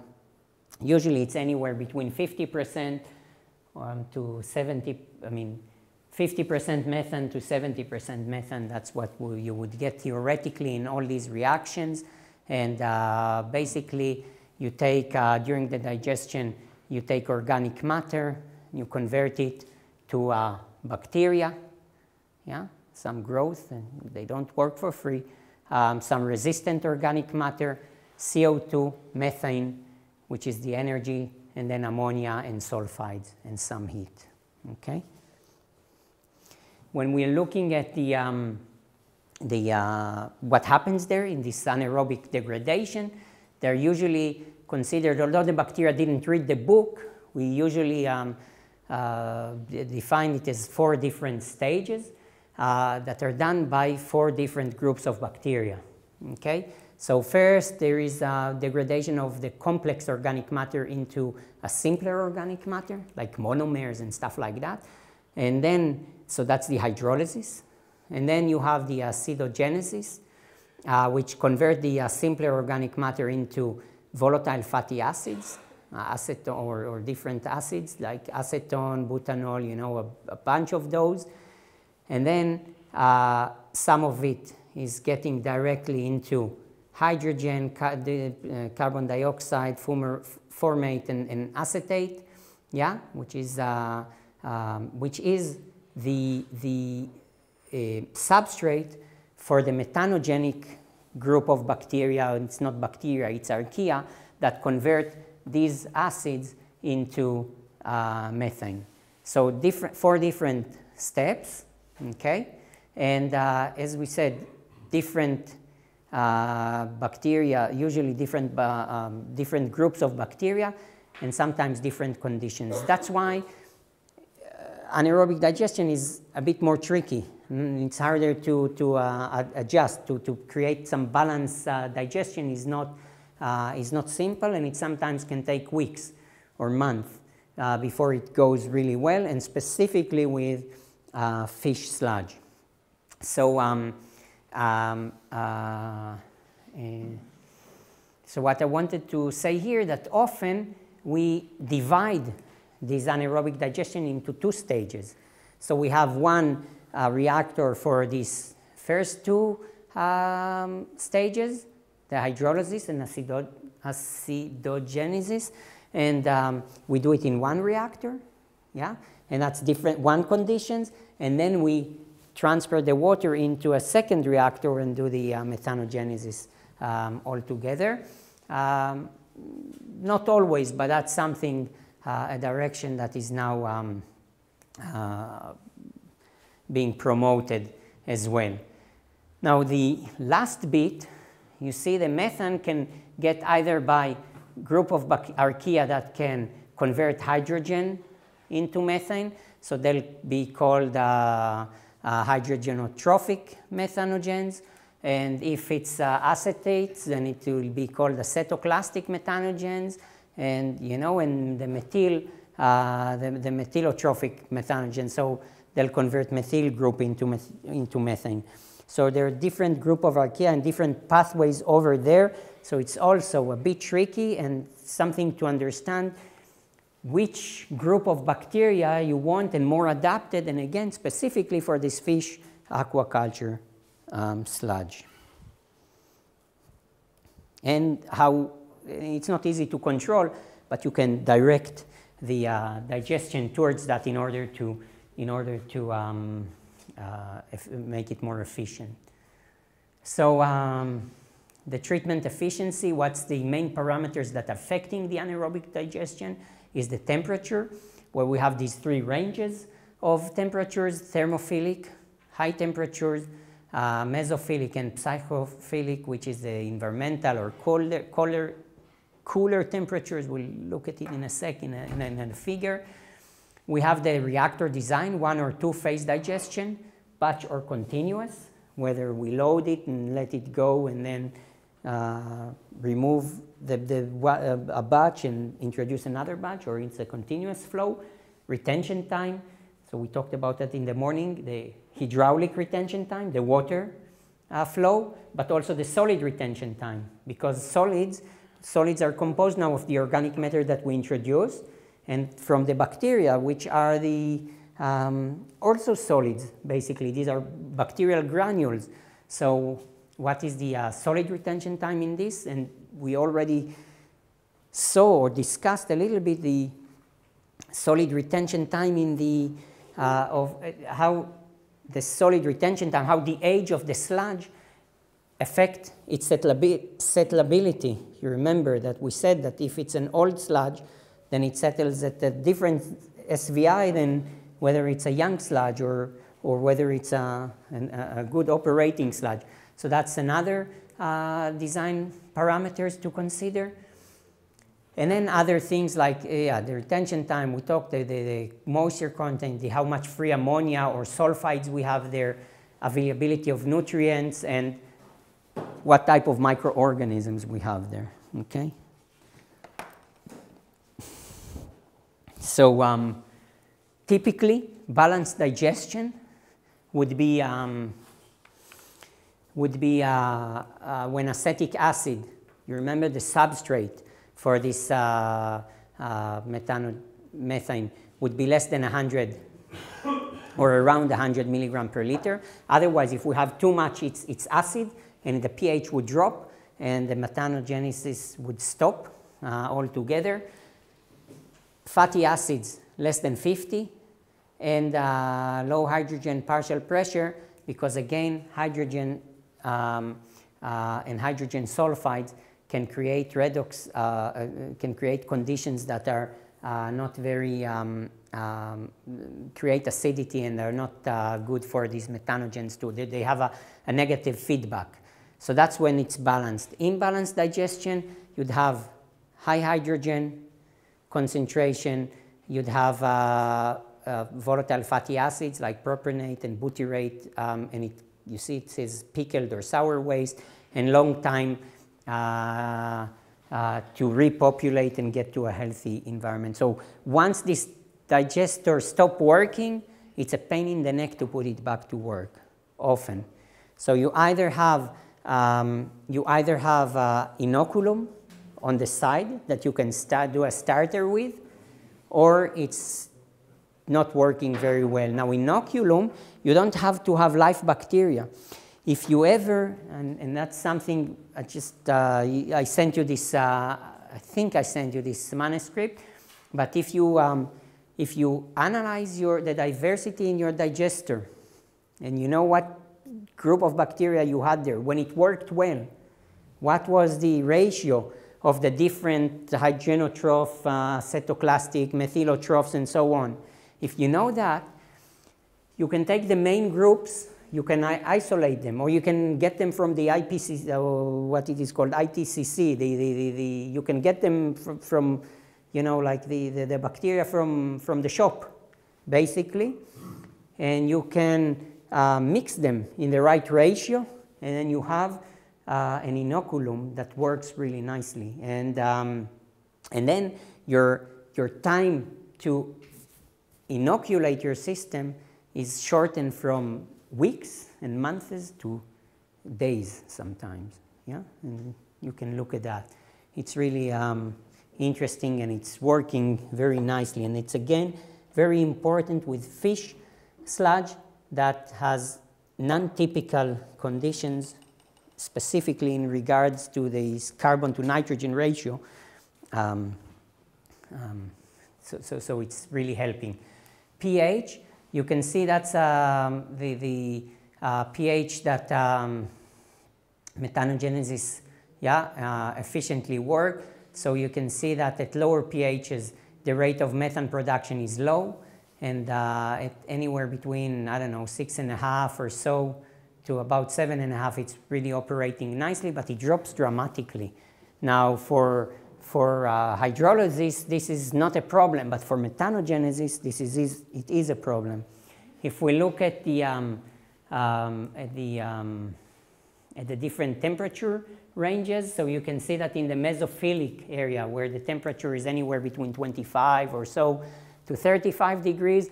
usually it's anywhere between 50% um, to 70, I mean, 50% methane to 70% methane, that's what you would get theoretically in all these reactions. And uh, basically, you take, uh, during the digestion, you take organic matter, you convert it to uh, bacteria, yeah, some growth, and they don't work for free, um, some resistant organic matter, CO2, methane, which is the energy, and then ammonia and sulfides and some heat, okay? When we're looking at the, um, the, uh, what happens there in this anaerobic degradation, they're usually considered, although the bacteria didn't read the book, we usually um, uh, define it as four different stages uh, that are done by four different groups of bacteria. Okay? So first, there is a degradation of the complex organic matter into a simpler organic matter, like monomers and stuff like that. And then, so that's the hydrolysis. And then you have the acidogenesis, uh, which convert the uh, simpler organic matter into volatile fatty acids uh, acetone or, or, different acids like acetone, butanol, you know, a, a bunch of those. And then uh, some of it is getting directly into hydrogen, ca the, uh, carbon dioxide, fumer, formate, and, and, acetate, yeah, which is, uh, um, which is the, the uh, substrate for the methanogenic group of bacteria. It's not bacteria, it's archaea that convert these acids into uh, methane. So different, four different steps, okay? And uh, as we said, different uh, bacteria, usually different, uh, um, different groups of bacteria, and sometimes different conditions. That's why uh, anaerobic digestion is a bit more tricky. Mm, it's harder to, to uh, adjust, to, to create some balanced digestion is not uh, is not simple and it sometimes can take weeks or months uh, before it goes really well and specifically with uh, fish sludge. So um, um, uh, eh, So what I wanted to say here that often we divide this anaerobic digestion into two stages. So we have one uh, reactor for these first two um, stages, the hydrolysis and acido acidogenesis, and um, we do it in one reactor, yeah, and that's different one conditions, and then we transfer the water into a second reactor and do the uh, methanogenesis um, altogether. Um, not always, but that's something, uh, a direction that is now um, uh, being promoted as well. Now the last bit, you see the methane can get either by group of archaea that can convert hydrogen into methane, so they'll be called uh, uh, hydrogenotrophic methanogens. And if it's uh, acetates, then it will be called acetoclastic methanogens. And, you know, and the methyl, uh, the, the methylotrophic methanogens. So they'll convert methyl group into, meth into methane. So there are different group of archaea and different pathways over there. So it's also a bit tricky and something to understand which group of bacteria you want and more adapted, and again, specifically for this fish aquaculture um, sludge. And how it's not easy to control, but you can direct the uh, digestion towards that in order to, in order to um, uh, make it more efficient. So um, the treatment efficiency, what's the main parameters that affecting the anaerobic digestion? is the temperature, where we have these three ranges of temperatures, thermophilic, high temperatures, uh, mesophilic and psychrophilic, which is the environmental or colder, colder, cooler temperatures. We'll look at it in a second in a, in a figure. We have the reactor design, one or two phase digestion, batch or continuous, whether we load it and let it go and then uh, remove the, the, uh, a batch and introduce another batch, or it's a continuous flow. Retention time, so we talked about that in the morning, the hydraulic retention time, the water uh, flow, but also the solid retention time, because solids, solids are composed now of the organic matter that we introduce, and from the bacteria, which are the um, also solids, basically. These are bacterial granules. So what is the uh, solid retention time in this, and we already saw or discussed a little bit the solid retention time in the, uh, of uh, how the solid retention time, how the age of the sludge affect its settlability. You remember that we said that if it's an old sludge, then it settles at a different SVI than whether it's a young sludge or, or whether it's a, a, a good operating sludge. So that's another uh, design parameters to consider. And then other things like uh, yeah, the retention time, we talked the, the, the, moisture content, the how much free ammonia or sulfides we have there, availability of nutrients, and what type of microorganisms we have there, okay? So um, typically, balanced digestion would be um, would be uh, uh, when acetic acid, you remember the substrate for this uh, uh methane would be less than 100 or around 100 milligram per liter. Otherwise, if we have too much, it's, it's acid and the pH would drop and the methanogenesis would stop uh, altogether. Fatty acids less than 50 and uh, low hydrogen partial pressure because again, hydrogen um, uh, and hydrogen sulfides can create redox, uh, uh, can create conditions that are uh, not very, um, um, create acidity and they're not good for these methanogens too. They, they have a, a, negative feedback. So that's when it's balanced. Imbalanced digestion, you'd have high hydrogen concentration, you'd have uh, volatile fatty acids like propionate and butyrate, um, and it you see it says pickled or sour waste, and long time uh, uh, to repopulate and get to a healthy environment. So once this digester stop working, it's a pain in the neck to put it back to work, often. So you either have, um, you either have uh, inoculum on the side that you can start, do a starter with, or it's not working very well. Now, in inoculum, you don't have to have live bacteria. If you ever, and, and that's something I just, uh, I sent you this, uh, I think I sent you this manuscript, but if you, um, if you analyze your, the diversity in your digester, and you know what group of bacteria you had there, when it worked well, what was the ratio of the different hydrogenotroph, uh, acetoclastic, methylotrophs, and so on. If you know that, you can take the main groups, you can isolate them, or you can get them from the IPCC, uh, what it is called, ITCC. The, the, the, the you can get them from, from you know, like the, the, the, bacteria from, from the shop, basically. And you can uh, mix them in the right ratio, and then you have an inoculum that works really nicely. And, um, and then your, your time to inoculate your system is shortened from weeks and months to days sometimes. Yeah, and you can look at that. It's really um, interesting and it's working very nicely. And it's again very important with fish sludge that has non-typical conditions specifically in regards to this carbon to nitrogen ratio. Um, um, so, so, so, it's really helping. pH, you can see that's um, the, the uh, pH that um, methanogenesis yeah, uh, efficiently work. So you can see that at lower pHs, the rate of methane production is low, and uh, at anywhere between, I don't know, six and a half or so to about seven and a half, it's really operating nicely, but it drops dramatically. Now, for, for uh, hydrolysis, this is not a problem, but for methanogenesis, this is, is it is a problem. If we look at the, um, um, at the, um, at the different temperature ranges, so you can see that in the mesophilic area, where the temperature is anywhere between 25 or so to 35 degrees,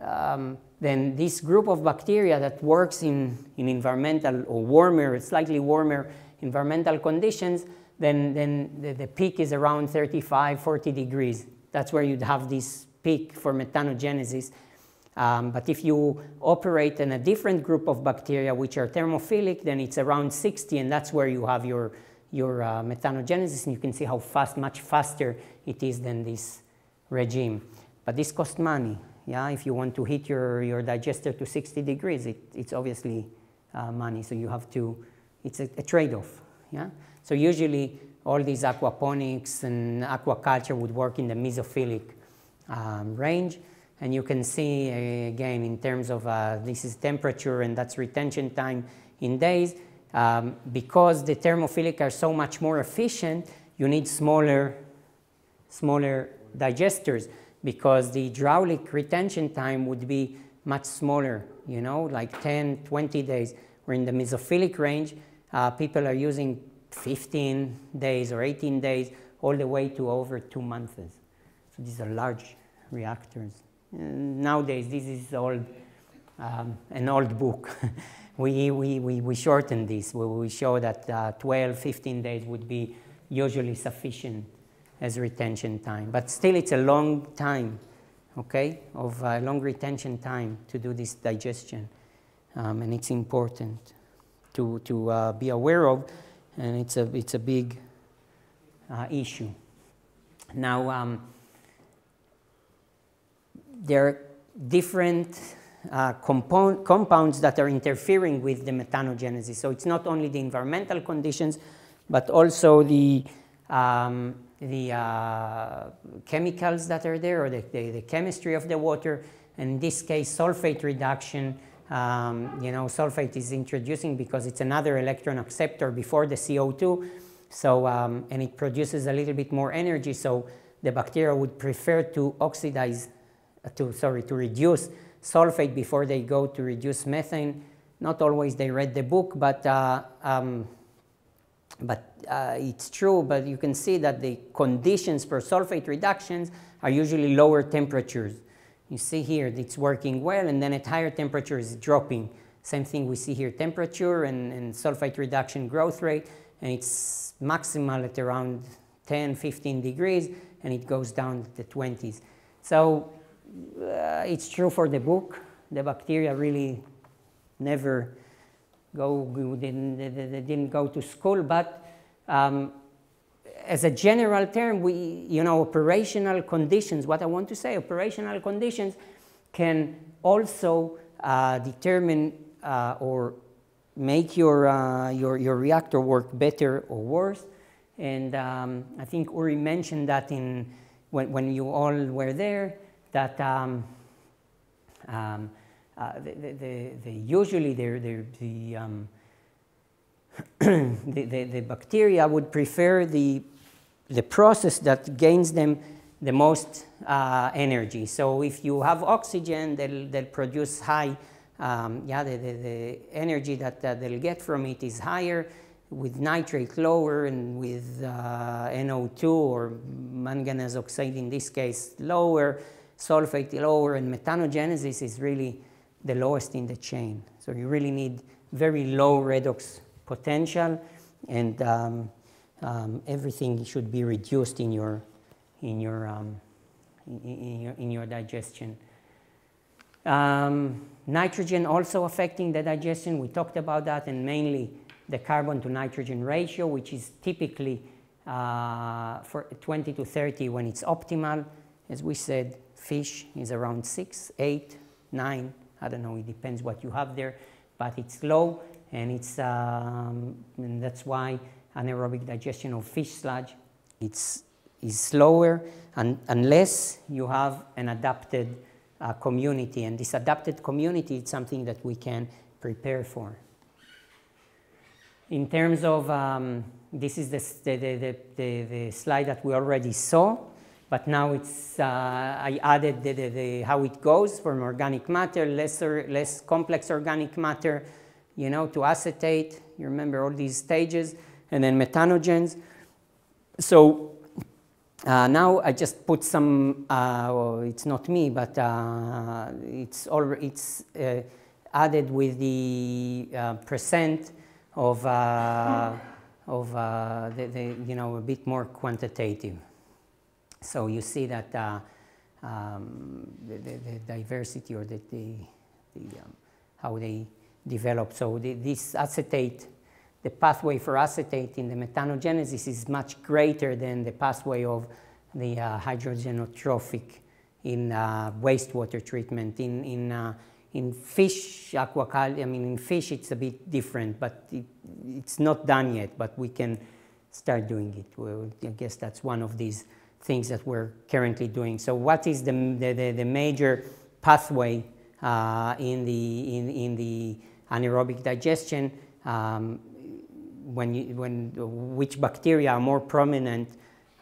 um, then this group of bacteria that works in, in environmental or warmer, slightly warmer environmental conditions, then, then the, the peak is around 35, 40 degrees. That's where you'd have this peak for methanogenesis. Um, but if you operate in a different group of bacteria which are thermophilic, then it's around 60, and that's where you have your, your uh, methanogenesis, and you can see how fast, much faster it is than this regime. But this costs money. Yeah, if you want to heat your, your digester to 60 degrees, it, it's obviously uh, money. So you have to, it's a, a trade-off. Yeah. So usually all these aquaponics and aquaculture would work in the mesophilic um, range. And you can see again in terms of uh, this is temperature and that's retention time in days. Um, because the thermophilic are so much more efficient, you need smaller, smaller digesters because the hydraulic retention time would be much smaller, you know, like 10, 20 days. We're in the mesophilic range, uh, people are using 15 days or 18 days, all the way to over two months. So these are large reactors. And nowadays, this is old, um, an old book. we, we, we, we shorten this. We, we show that uh, 12, 15 days would be usually sufficient as retention time. But still, it's a long time, okay, of uh, long retention time to do this digestion. Um, and it's important to, to uh, be aware of, and it's a, it's a big uh, issue. Now, um, there are different uh, compounds that are interfering with the methanogenesis. So it's not only the environmental conditions, but also the um, the uh, chemicals that are there or the, the, the, chemistry of the water. In this case, sulfate reduction, um, you know, sulfate is introducing because it's another electron acceptor before the CO2. So, um, and it produces a little bit more energy. So the bacteria would prefer to oxidize, uh, to, sorry, to reduce sulfate before they go to reduce methane. Not always they read the book, but uh, um, but uh, it's true, but you can see that the conditions for sulfate reductions are usually lower temperatures. You see here, it's working well, and then at higher temperatures, it's dropping. Same thing we see here, temperature and, and sulfate reduction growth rate, and it's maximal at around 10, 15 degrees, and it goes down to the 20s. So uh, it's true for the book. The bacteria really never go, didn't, they didn't go to school, but um, as a general term, we, you know, operational conditions, what I want to say, operational conditions can also uh, determine uh, or make your, uh, your, your reactor work better or worse. And um, I think Uri mentioned that in, when, when you all were there, that um, um, uh, the, the, the, usually the, um, the, the, bacteria would prefer the, the process that gains them the most uh, energy. So if you have oxygen, they'll, they'll produce high, um, yeah, the, the, energy that uh, they'll get from it is higher, with nitrate lower, and with uh, NO2 or manganese oxide in this case lower, sulfate lower, and methanogenesis is really the lowest in the chain. So you really need very low redox potential and um, um, everything should be reduced in your, in your, um, in, in, your, in your digestion. Um, nitrogen also affecting the digestion, we talked about that, and mainly the carbon to nitrogen ratio, which is typically uh, for 20 to 30 when it's optimal. As we said, fish is around 6, 8, 9, I don't know, it depends what you have there, but it's low and it's um, and that's why anaerobic digestion of fish sludge it's is slower and unless you have an adapted uh, community and this adapted community is something that we can prepare for. In terms of, um, this is the, the, the, the, slide that we already saw. But now it's, uh, I added the, the, the, how it goes from organic matter, lesser, less complex organic matter, you know, to acetate. You remember all these stages, and then methanogens. So uh, now I just put some, uh, well, it's not me, but uh, it's, all, it's uh, added with the uh, percent of, of the, the, you know, a bit more quantitative. So you see that uh, um, the, the, the, diversity or the, the, the um, how they develop. So this acetate, the pathway for acetate in the methanogenesis is much greater than the pathway of the uh, hydrogenotrophic in uh, wastewater treatment. In, in, uh, in fish, aquaculture, I mean, in fish it's a bit different, but it, it's not done yet, but we can start doing it. Well, I guess that's one of these things that we're currently doing. So what is the, the, the major pathway uh, in, the, in, in the anaerobic digestion? Um, when you, when, which bacteria are more prominent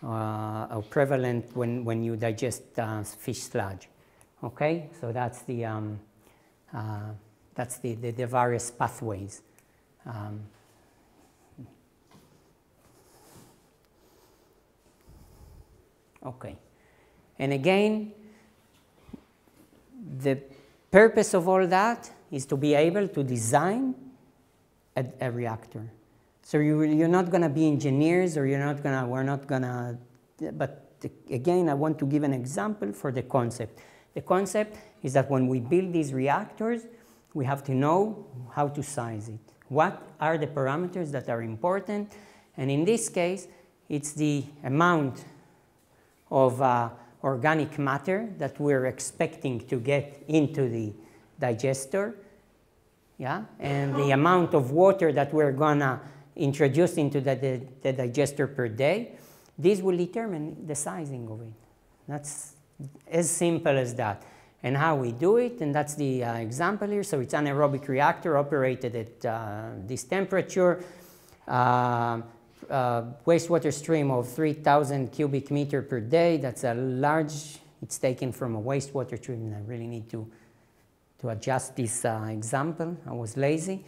uh, or prevalent when, when you digest uh, fish sludge. Okay, so that's the, um, uh, that's the, the, the, various pathways. Um, Okay. And again, the purpose of all that is to be able to design a, a reactor. So you, you're not going to be engineers or you're not going to, we're not going to, but again, I want to give an example for the concept. The concept is that when we build these reactors, we have to know how to size it. What are the parameters that are important? And in this case, it's the amount of uh, organic matter that we're expecting to get into the digester, yeah, and the amount of water that we're gonna introduce into the, the, the digester per day, this will determine the sizing of it. That's as simple as that. And how we do it, and that's the uh, example here. So it's anaerobic reactor operated at uh, this temperature. Uh, uh, wastewater stream of 3,000 cubic meter per day. That's a large, it's taken from a wastewater treatment. I really need to, to adjust this uh, example. I was lazy.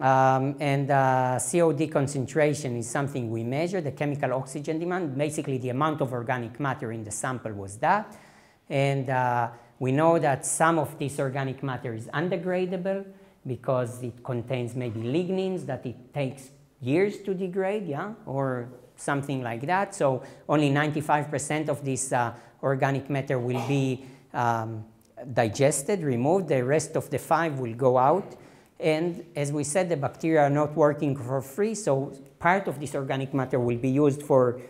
Um, and uh, COD concentration is something we measure, the chemical oxygen demand. Basically, the amount of organic matter in the sample was that. And uh, we know that some of this organic matter is undegradable because it contains maybe lignins that it takes years to degrade, yeah, or something like that. So only 95% of this uh, organic matter will be um, digested, removed. The rest of the five will go out. And as we said, the bacteria are not working for free, so part of this organic matter will be used for,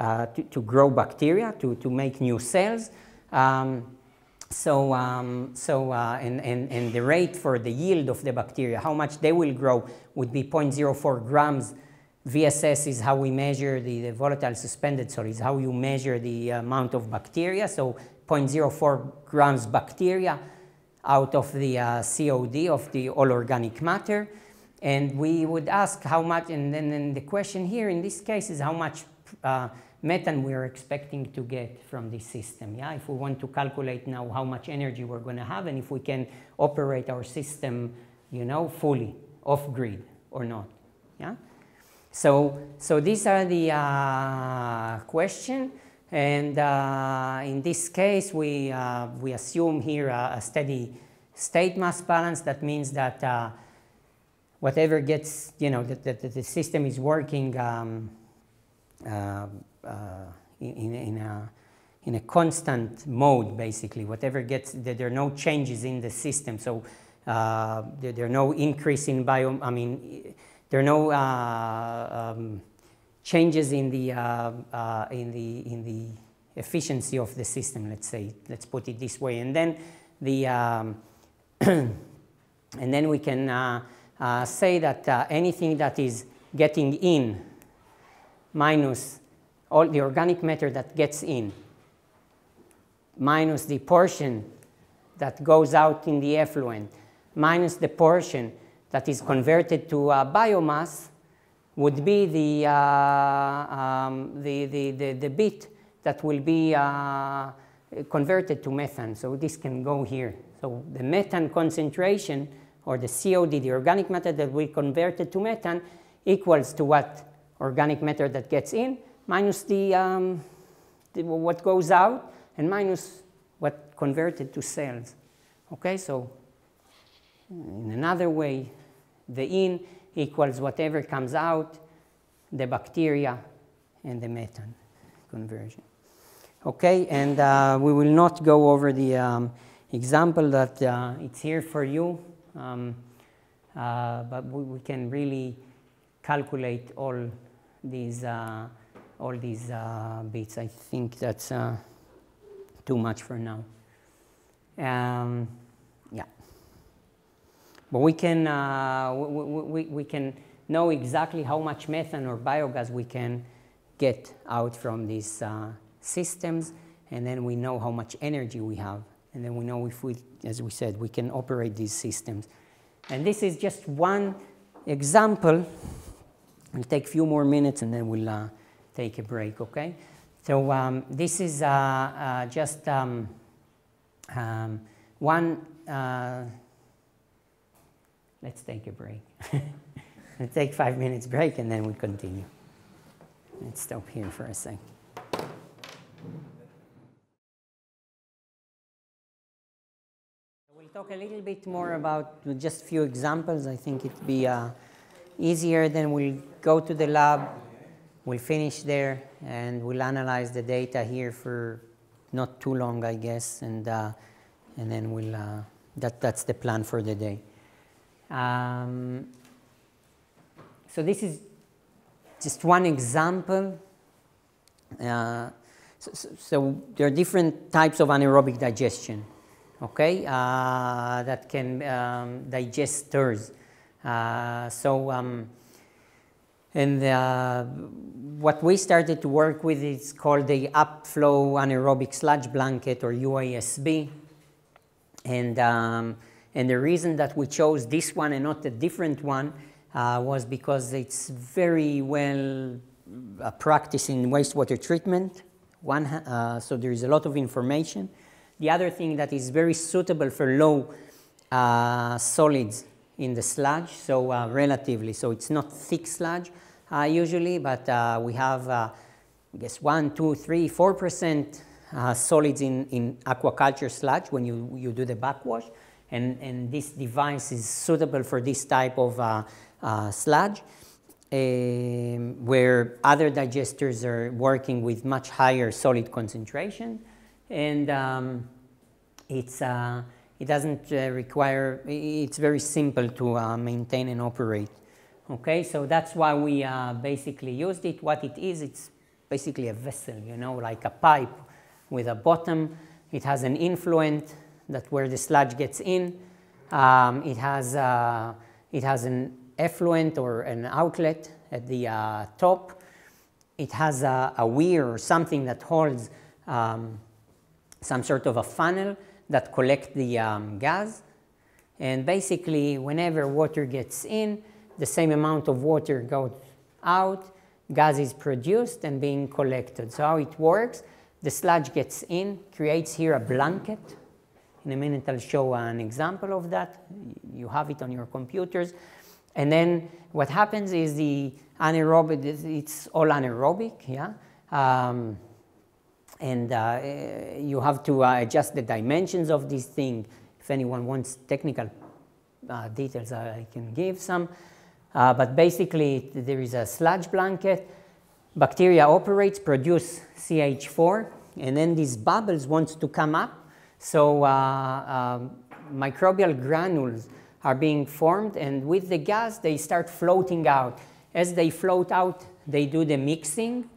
uh, to, to, grow bacteria, to, to make new cells. Um, so, um, so uh, and, and, and the rate for the yield of the bacteria, how much they will grow, would be 0.04 grams. VSS is how we measure the, the volatile suspended solids, how you measure the amount of bacteria. So 0.04 grams bacteria out of the uh, COD of the all organic matter. And we would ask how much, and then the question here in this case is how much uh, methane we're expecting to get from this system. Yeah, if we want to calculate now how much energy we're going to have and if we can operate our system, you know, fully off grid or not. Yeah. So, so these are the uh, question. And uh, in this case, we, uh, we assume here a, a, steady state mass balance. That means that uh, whatever gets, you know, that, the system is working um, uh, uh, in, in, a, in a constant mode, basically. Whatever gets, there are no changes in the system. So uh, there, there, are no increase in bio, I mean, there are no um, changes in the, uh, uh, in, the, in the efficiency of the system, let's say. Let's put it this way. And then, the, um, and then we can uh, uh say that uh, anything that is getting in minus all the organic matter that gets in minus the portion that goes out in the effluent minus the portion that is converted to uh, biomass would be the, uh, um, the, the, the, the, bit that will be uh, converted to methane. So this can go here. So the methane concentration or the COD, the organic matter that we converted to methane, equals to what organic matter that gets in minus the, um, the, what goes out and minus what converted to cells. Okay, so in another way, the in equals whatever comes out, the bacteria and the methane conversion. Okay, and uh, we will not go over the um, example that uh, it's here for you, um, uh, but we, we, can really calculate all these, uh, all these uh, bits. I think that's uh, too much for now. Um, but we can, uh, we, we, we can know exactly how much methane or biogas we can get out from these uh, systems, and then we know how much energy we have. And then we know if we, as we said, we can operate these systems. And this is just one example. We'll take a few more minutes and then we'll uh, take a break, okay? So um, this is uh, uh just um, um, one uh, let's take a break. let's take five minutes break and then we continue. Let's stop here for a second. We'll talk a little bit more about just a few examples. I think it'd be uh, easier. Then we'll go to the lab. We'll finish there and we'll analyze the data here for not too long, I guess, and uh, and then we'll. Uh, that that's the plan for the day. Um, so this is just one example. Uh, so, so, so, there are different types of anaerobic digestion, okay, uh, that can um, digest sters. Uh, so, um, and uh, what we started to work with is called the upflow anaerobic sludge blanket or UASB. And um, and the reason that we chose this one and not a different one uh, was because it's very well uh, practiced in wastewater treatment. One, uh, so there is a lot of information. The other thing that is very suitable for low uh, solids in the sludge, so uh, relatively, so it's not thick sludge usually, but we have, I guess, one, two, three, four percent solids in, in aquaculture sludge when you, you do the backwash and, and this device is suitable for this type of uh, uh, sludge. um, where other digesters are working with much higher solid concentration, and um, it's, uh, it doesn't uh, require, it's very simple to uh, maintain and operate. Okay, so that's why we uh, basically used it. What it is, it's basically a vessel, you know, like a pipe with a bottom. It has an influent that where the sludge gets in. Um, it, has, uh, it has an effluent or an outlet at the uh, top. It has a, a, weir or something that holds um, some sort of a funnel that collect the um, gas. And basically, whenever water gets in, the same amount of water goes out, gas is produced and being collected. So how it works, the sludge gets in, creates here a blanket. In a minute I'll show an example of that. You have it on your computers. And then what happens is the anaerobic, it's all anaerobic, yeah? Um, and uh, you have to uh, adjust the dimensions of this thing. If anyone wants technical uh, details, I can give some. Uh, but basically, there is a sludge blanket. Bacteria operates, produce CH4, and then these bubbles wants to come up. So uh, um, microbial granules are being formed, and with the gas, they start floating out. As they float out, they do the mixing,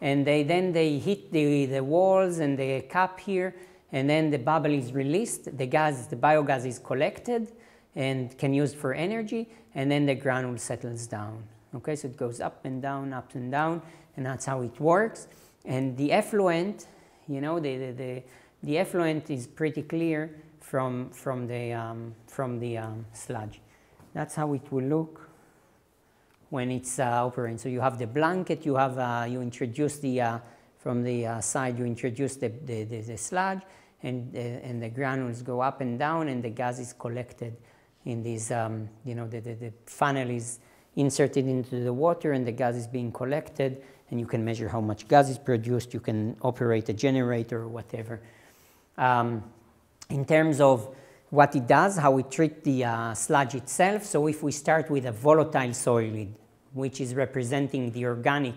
and they, then they hit the, the walls and the cap here, and then the bubble is released. The gas, the biogas is collected and can use for energy, and then the granule settles down. Okay, so it goes up and down, up and down, and that's how it works. And the effluent, you know, the, the, the, the effluent is pretty clear from, from the, um, from the um, sludge. That's how it will look when it's uh, operating. So you have the blanket, you have, uh, you introduce the, uh, from the uh, side, you introduce the, the, the, the sludge, and, uh, and the granules go up and down, and the gas is collected in these, um, you know, the, the, the, funnel is inserted into the water and the gas is being collected and you can measure how much gas is produced. You can operate a generator or whatever. Um, in terms of what it does, how we treat the uh, sludge itself. So if we start with a volatile solid, which is representing the organic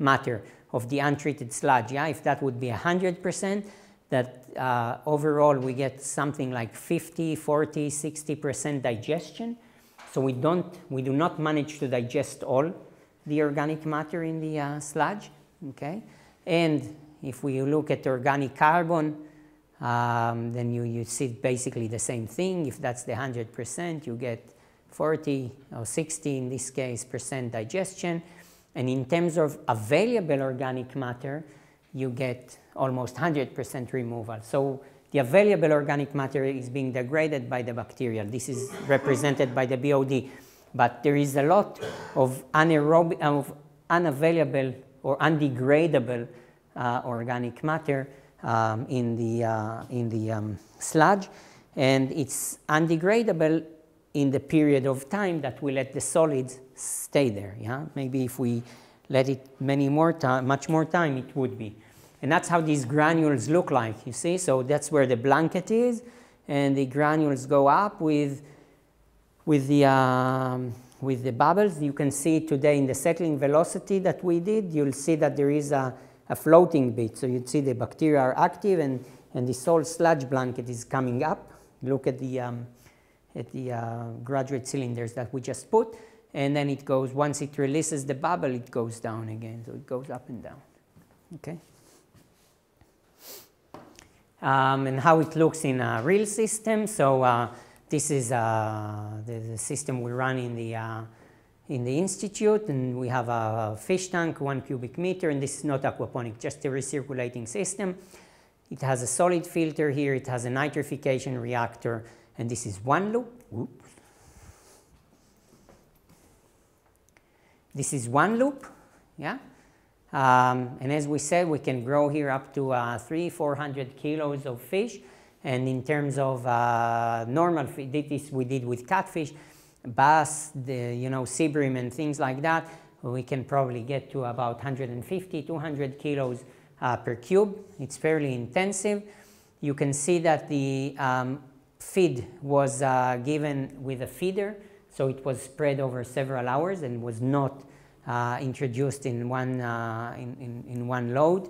matter of the untreated sludge, yeah, if that would be 100%, that uh, overall we get something like 50, 40, 60% digestion. So we, don't, we do not manage to digest all the organic matter in the uh, sludge, okay? And if we look at organic carbon, um, then you, you see basically the same thing. If that's the 100%, you get 40 or 60 in this case percent digestion. And in terms of available organic matter, you get almost 100% removal. So the available organic matter is being degraded by the bacteria. This is represented by the BOD. But there is a lot of, anaerobic, of unavailable or undegradable uh, organic matter um, in the, uh, in the um, sludge. And it's undegradable in the period of time that we let the solids stay there. Yeah? Maybe if we let it many more time, much more time, it would be. And that's how these granules look like, you see? So that's where the blanket is, and the granules go up with, with, the, um, with the bubbles. You can see today in the settling velocity that we did, you'll see that there is a, a floating bit. So you'd see the bacteria are active, and, and this whole sludge blanket is coming up. Look at the, um, at the uh, graduate cylinders that we just put, and then it goes, once it releases the bubble, it goes down again. So it goes up and down, okay? Um, and how it looks in a real system. So uh, this is uh, the, the, system we run in the, uh, in the institute, and we have a fish tank, one cubic meter, and this is not aquaponic, just a recirculating system. It has a solid filter here, it has a nitrification reactor, and this is one loop. Oops. This is one loop, yeah? Um, and as we said, we can grow here up to uh, three, 400 kilos of fish. And in terms of uh, normal fish, this we did with catfish, bass, the, you know, sea bream and things like that, we can probably get to about 150, 200 kilos uh, per cube. It's fairly intensive. You can see that the um, feed was uh, given with a feeder, so it was spread over several hours and was not introduced in one, uh, in, in, in, one load.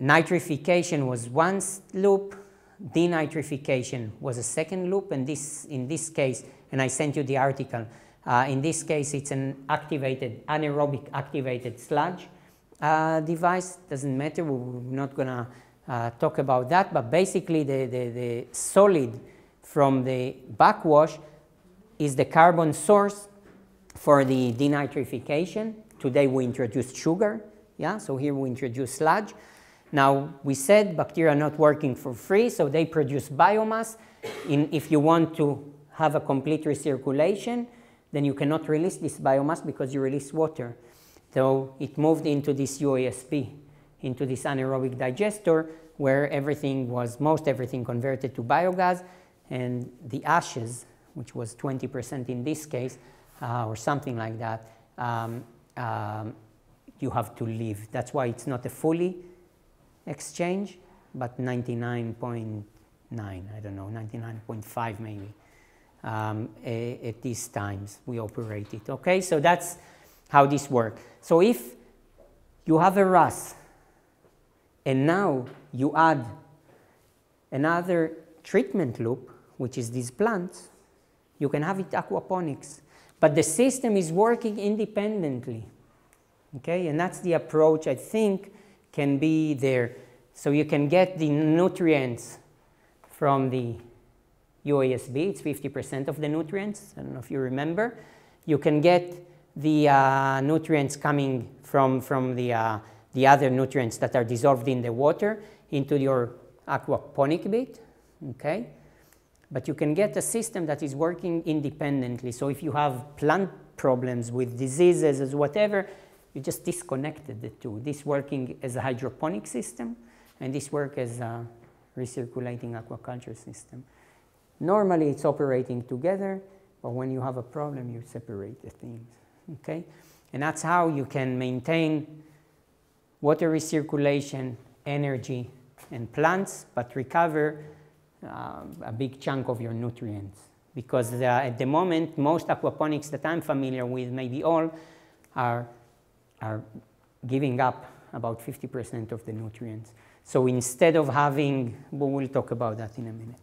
Nitrification was one loop, denitrification was a second loop, and this, in this case, and I sent you the article, uh, in this case it's an activated, anaerobic activated sludge uh, device, doesn't matter, we're not to uh, talk about that, but basically the, the, the solid from the backwash is the carbon source for the denitrification. Today we introduced sugar, yeah, so here we introduce sludge. Now we said bacteria are not working for free, so they produce biomass. In, if you want to have a complete recirculation, then you cannot release this biomass because you release water. So it moved into this UASB, into this anaerobic digester, where everything was, most everything converted to biogas, and the ashes, which was 20% in this case, uh, or something like that, um, um, you have to leave. That's why it's not a fully exchange, but 99.9, I don't know, 99.5 maybe. Um, at these times we operate it. Okay, so that's how this works. So if you have a RAS and now you add another treatment loop, which is these plants, you can have it aquaponics. But the system is working independently. Okay, and that's the approach I think can be there. So you can get the nutrients from the UASB, it's 50% of the nutrients. I don't know if you remember. You can get the uh, nutrients coming from, from the, uh, the other nutrients that are dissolved in the water into your aquaponic bit, okay? But you can get a system that is working independently. So if you have plant problems with diseases as whatever, you just disconnected the two. This working as a hydroponic system, and this work as a recirculating aquaculture system. Normally it's operating together, but when you have a problem, you separate the things, okay? And that's how you can maintain water recirculation, energy, and plants, but recover a big chunk of your nutrients. Because the, at the moment, most aquaponics that I'm familiar with, maybe all, are, are giving up about 50% of the nutrients. So instead of having, well, we'll talk about that in a minute.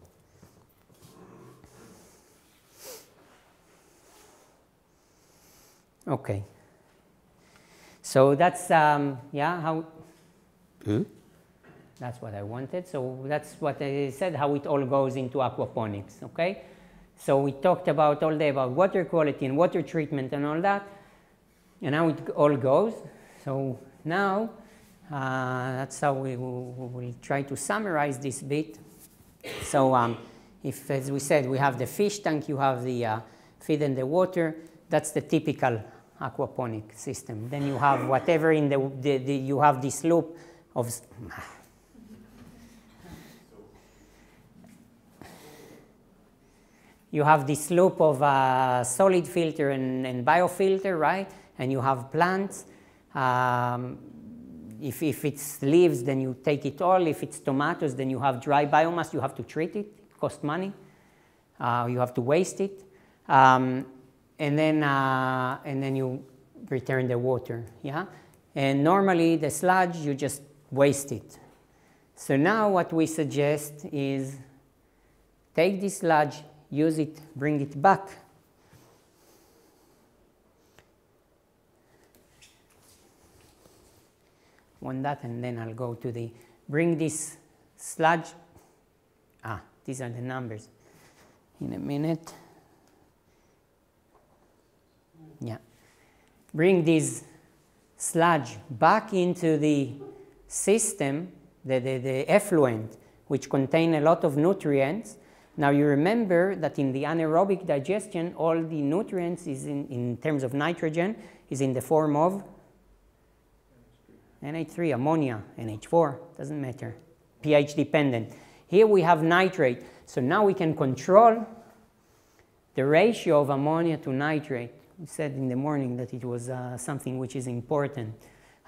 Okay. So that's, um, yeah, how. Hmm? That's what I wanted. So that's what I said, how it all goes into aquaponics, okay? So we talked about all day about water quality and water treatment and all that. And how it all goes. So now uh, that's how we will we'll try to summarize this bit. So um, if, as we said, we have the fish tank, you have the uh, feed and the water, that's the typical aquaponic system. Then you have whatever in the, the, the you have this loop of you have this loop of uh, solid filter and, and, biofilter, right? And you have plants. Um, if, if it's leaves, then you take it all. If it's tomatoes, then you have dry biomass. You have to treat it. It costs money. Uh, you have to waste it. Um, and, then, uh, and then you return the water, yeah? And normally the sludge, you just waste it. So now what we suggest is take this sludge, use it, bring it back. One that, and then I'll go to the, bring this sludge, ah, these are the numbers, in a minute. Yeah. Bring this sludge back into the system, the, the, the effluent, which contain a lot of nutrients, now you remember that in the anaerobic digestion, all the nutrients is in, in terms of nitrogen is in the form of NH3, ammonia, NH4, doesn't matter, pH dependent. Here we have nitrate, so now we can control the ratio of ammonia to nitrate. We said in the morning that it was uh, something which is important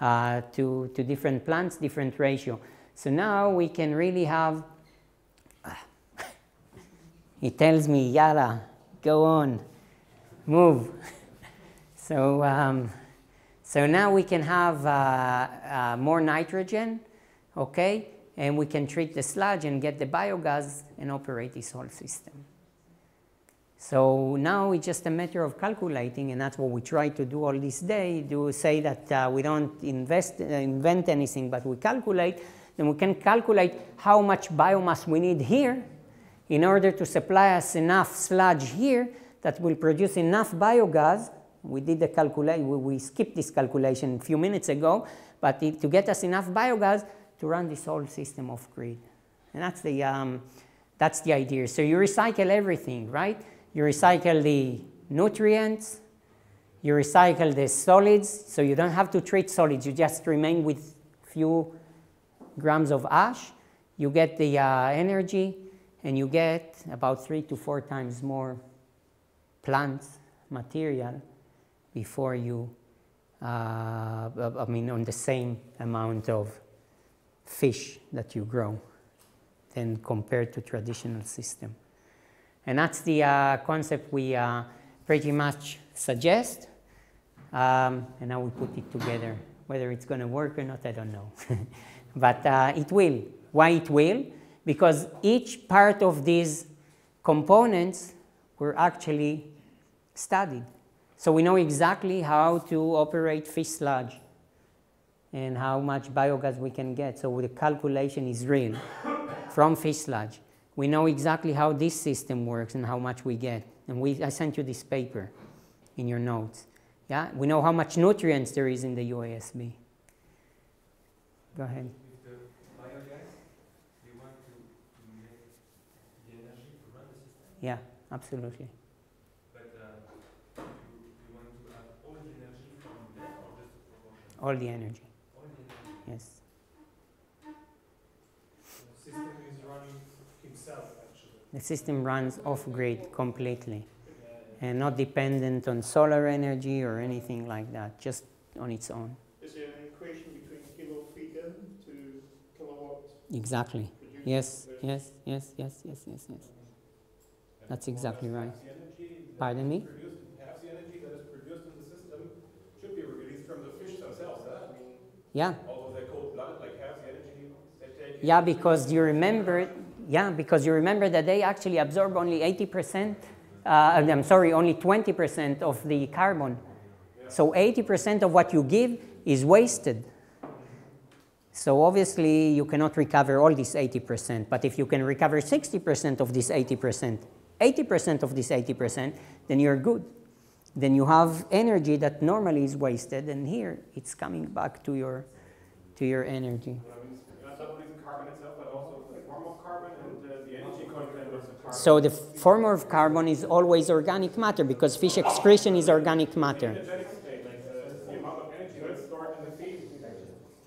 uh, to, to different plants, different ratio. So now we can really have he tells me, Yala, go on, move. So, um, so now we can have uh, uh, more nitrogen, okay? And we can treat the sludge and get the biogas and operate this whole system. So now it's just a matter of calculating, and that's what we try to do all this day, do say that uh, we don't invest, uh, invent anything, but we calculate, then we can calculate how much biomass we need here in order to supply us enough sludge here that will produce enough biogas. We did the calculation, we, we, skipped this calculation a few minutes ago, but it, to get us enough biogas to run this whole system off grid. And that's the, um, that's the idea. So you recycle everything, right? You recycle the nutrients, you recycle the solids, so you don't have to treat solids, you just remain with few grams of ash. You get the uh, energy, and you get about three to four times more plant material before you, uh, I mean, on the same amount of fish that you grow than compared to traditional system. And that's the uh, concept we uh, pretty much suggest. Um, and now we put it together. Whether it's going to work or not, I don't know. but uh, it will. Why it will? Because each part of these components were actually studied. So we know exactly how to operate fish sludge and how much biogas we can get. So the calculation is real from fish sludge. We know exactly how this system works and how much we get. And we, I sent you this paper in your notes. Yeah, we know how much nutrients there is in the UASB. Go ahead. With the biogas, you want to, to make the energy to run the system, Yeah, absolutely. but uh, you, you want to have all the energy from that or just a proportion? All the energy. All the energy. Yes. The system is running himself, actually. The system runs off grid completely and not dependent on solar energy or anything like that, just on its own. Is there an equation between kilo feed in to kilowatt Exactly. Yes, yes, yes, yes, yes, yes, yes. That's exactly right. Pardon me? Yeah, yeah, because you remember, yeah, because you remember that they actually absorb only 80%, uh, I'm sorry, only 20% of the carbon. So 80% of what you give is wasted. So obviously you cannot recover all this 80%, but if you can recover 60% of this 80%, 80% of this 80%, then you're good. Then you have energy that normally is wasted, and here it's coming back to your, to your energy. I mean, it's not only the carbon itself, but also the form of carbon and uh, the energy content of the carbon. So the form of carbon is always organic matter because fish excretion is organic matter. energetic state, like the, the amount of energy that's stored in the feed,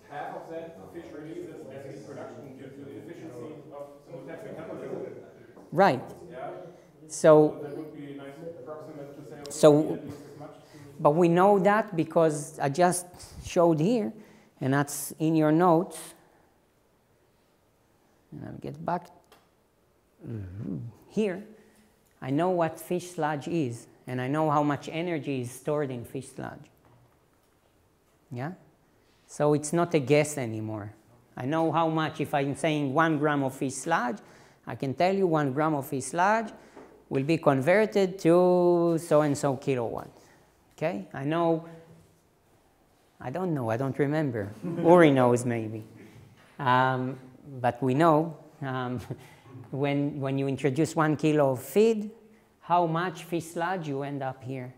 half of that fish releases as heat production due to the efficiency of some metabolism. Right. So, So- but we know that because I just showed here, and that's in your notes. And I'll get back Mhm. here. I know what fish sludge is, and I know how much energy is stored in fish sludge. Yeah? So it's not a guess anymore. I know how much, if I'm saying one gram of fish sludge, I can tell you one gram of fish sludge will be converted to so and so kilowatt. Okay? I know, I don't know, I don't remember. Uri knows maybe. Um, but we know um, when, when you introduce one kilo of feed, how much fish sludge you end up here.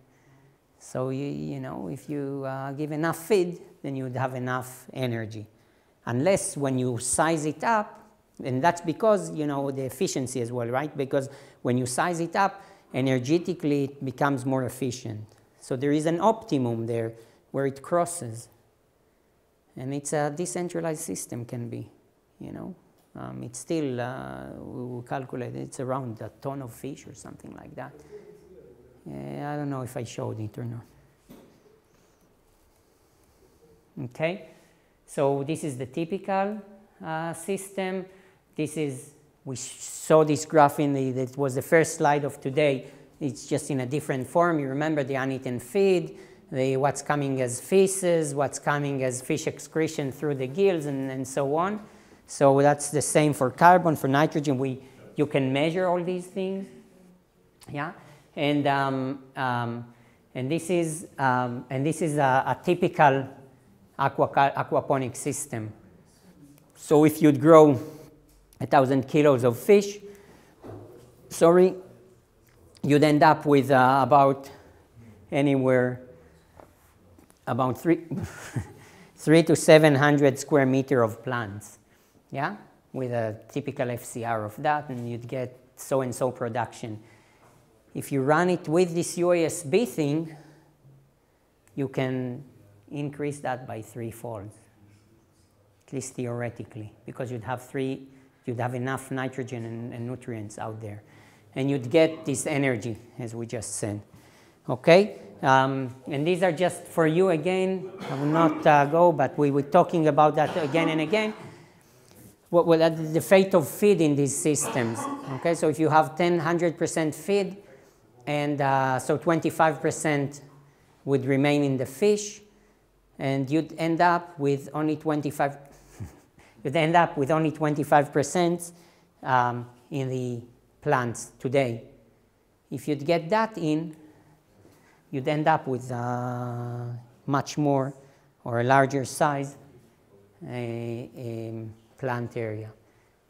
So, you, you know, if you uh, give enough feed, then you'd have enough energy. Unless when you size it up, and that's because, you know, the efficiency as well, right? Because when you size it up, energetically it becomes more efficient. So there is an optimum there where it crosses. And it's a decentralized system can be, you know. Um, it's still, uh, we will calculate, it's around a ton of fish or something like that. Uh, I don't know if I showed it or not. Okay, so this is the typical uh, system. This is, we saw this graph in the, that was the first slide of today. It's just in a different form. You remember the uneaten feed, the, what's coming as feces, what's coming as fish excretion through the gills, and, and so on. So that's the same for carbon, for nitrogen. We, you can measure all these things. Yeah, and um, um, and this is um, and this is a, a typical aqua, aquaponic system. So if you'd grow a thousand kilos of fish, sorry, you'd end up with uh, about anywhere about three, three to 700 square meter of plants, yeah, with a typical FCR of that, and you'd get so-and-so production. If you run it with this UASB thing, you can increase that by threefold, at least theoretically, because you'd have three, you'd have enough nitrogen and, and nutrients out there. And you'd get this energy, as we just said. Okay? Um, and these are just for you again. I will not uh, go, but we were talking about that again and again. What, what the fate of feed in these systems. Okay, so if you have 10, 100% feed, and uh, so 25% would remain in the fish, and you'd end up with only 25. You'd end up with only 25% um, in the plants today. If you'd get that in, you'd end up with uh, much more or a larger size a, a plant area.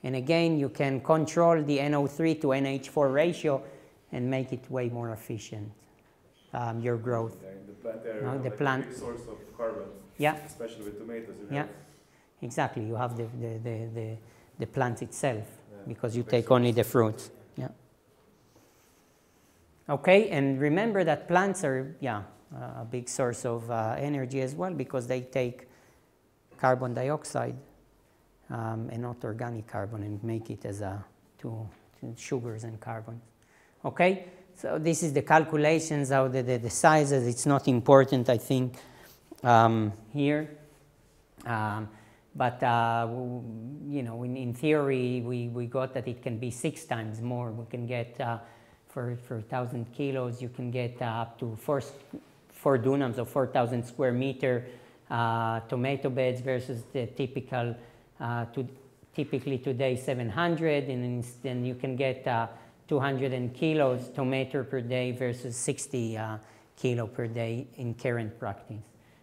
And again, you can control the NO3 to NH4 ratio and make it way more efficient, um, your growth. Yeah, in the plant area, No, the like plant- source of carbon, Yeah, especially with tomatoes. You Yeah. have, exactly. You have the, the, the, the, the plant itself yeah, because you take only the fruits. Yeah. Okay, and remember that plants are, yeah, a big source of uh, energy as well because they take carbon dioxide um, and not organic carbon and make it as a to, to sugars and carbon. Okay, so this is the calculations of the, the, the sizes. It's not important, I think, um, here. Um, but uh, you know, in, in theory, we, we got that it can be six times more. We can get uh, for for 1,000 kilos, you can get uh, up to four four dunams or 4,000 square meter uh, tomato beds versus the typical uh, to, typically today 700, and then, you can get uh, 200 and kilos tomato per day versus 60 uh, kilo per day in current practice.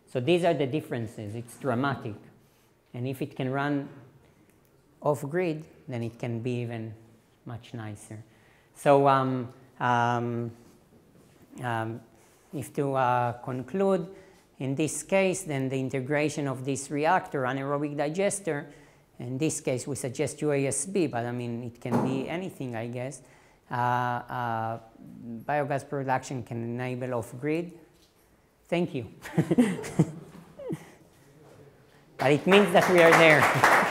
So these are the differences. It's dramatic. And if it can run off grid, then it can be even much nicer. So, um, um, um, if to uh, conclude, in this case, then the integration of this reactor, anaerobic digester, in this case, we suggest UASB, but I mean, it can be anything, I guess. Uh, uh, biogas production can enable off grid. Thank you. but it means that we are there.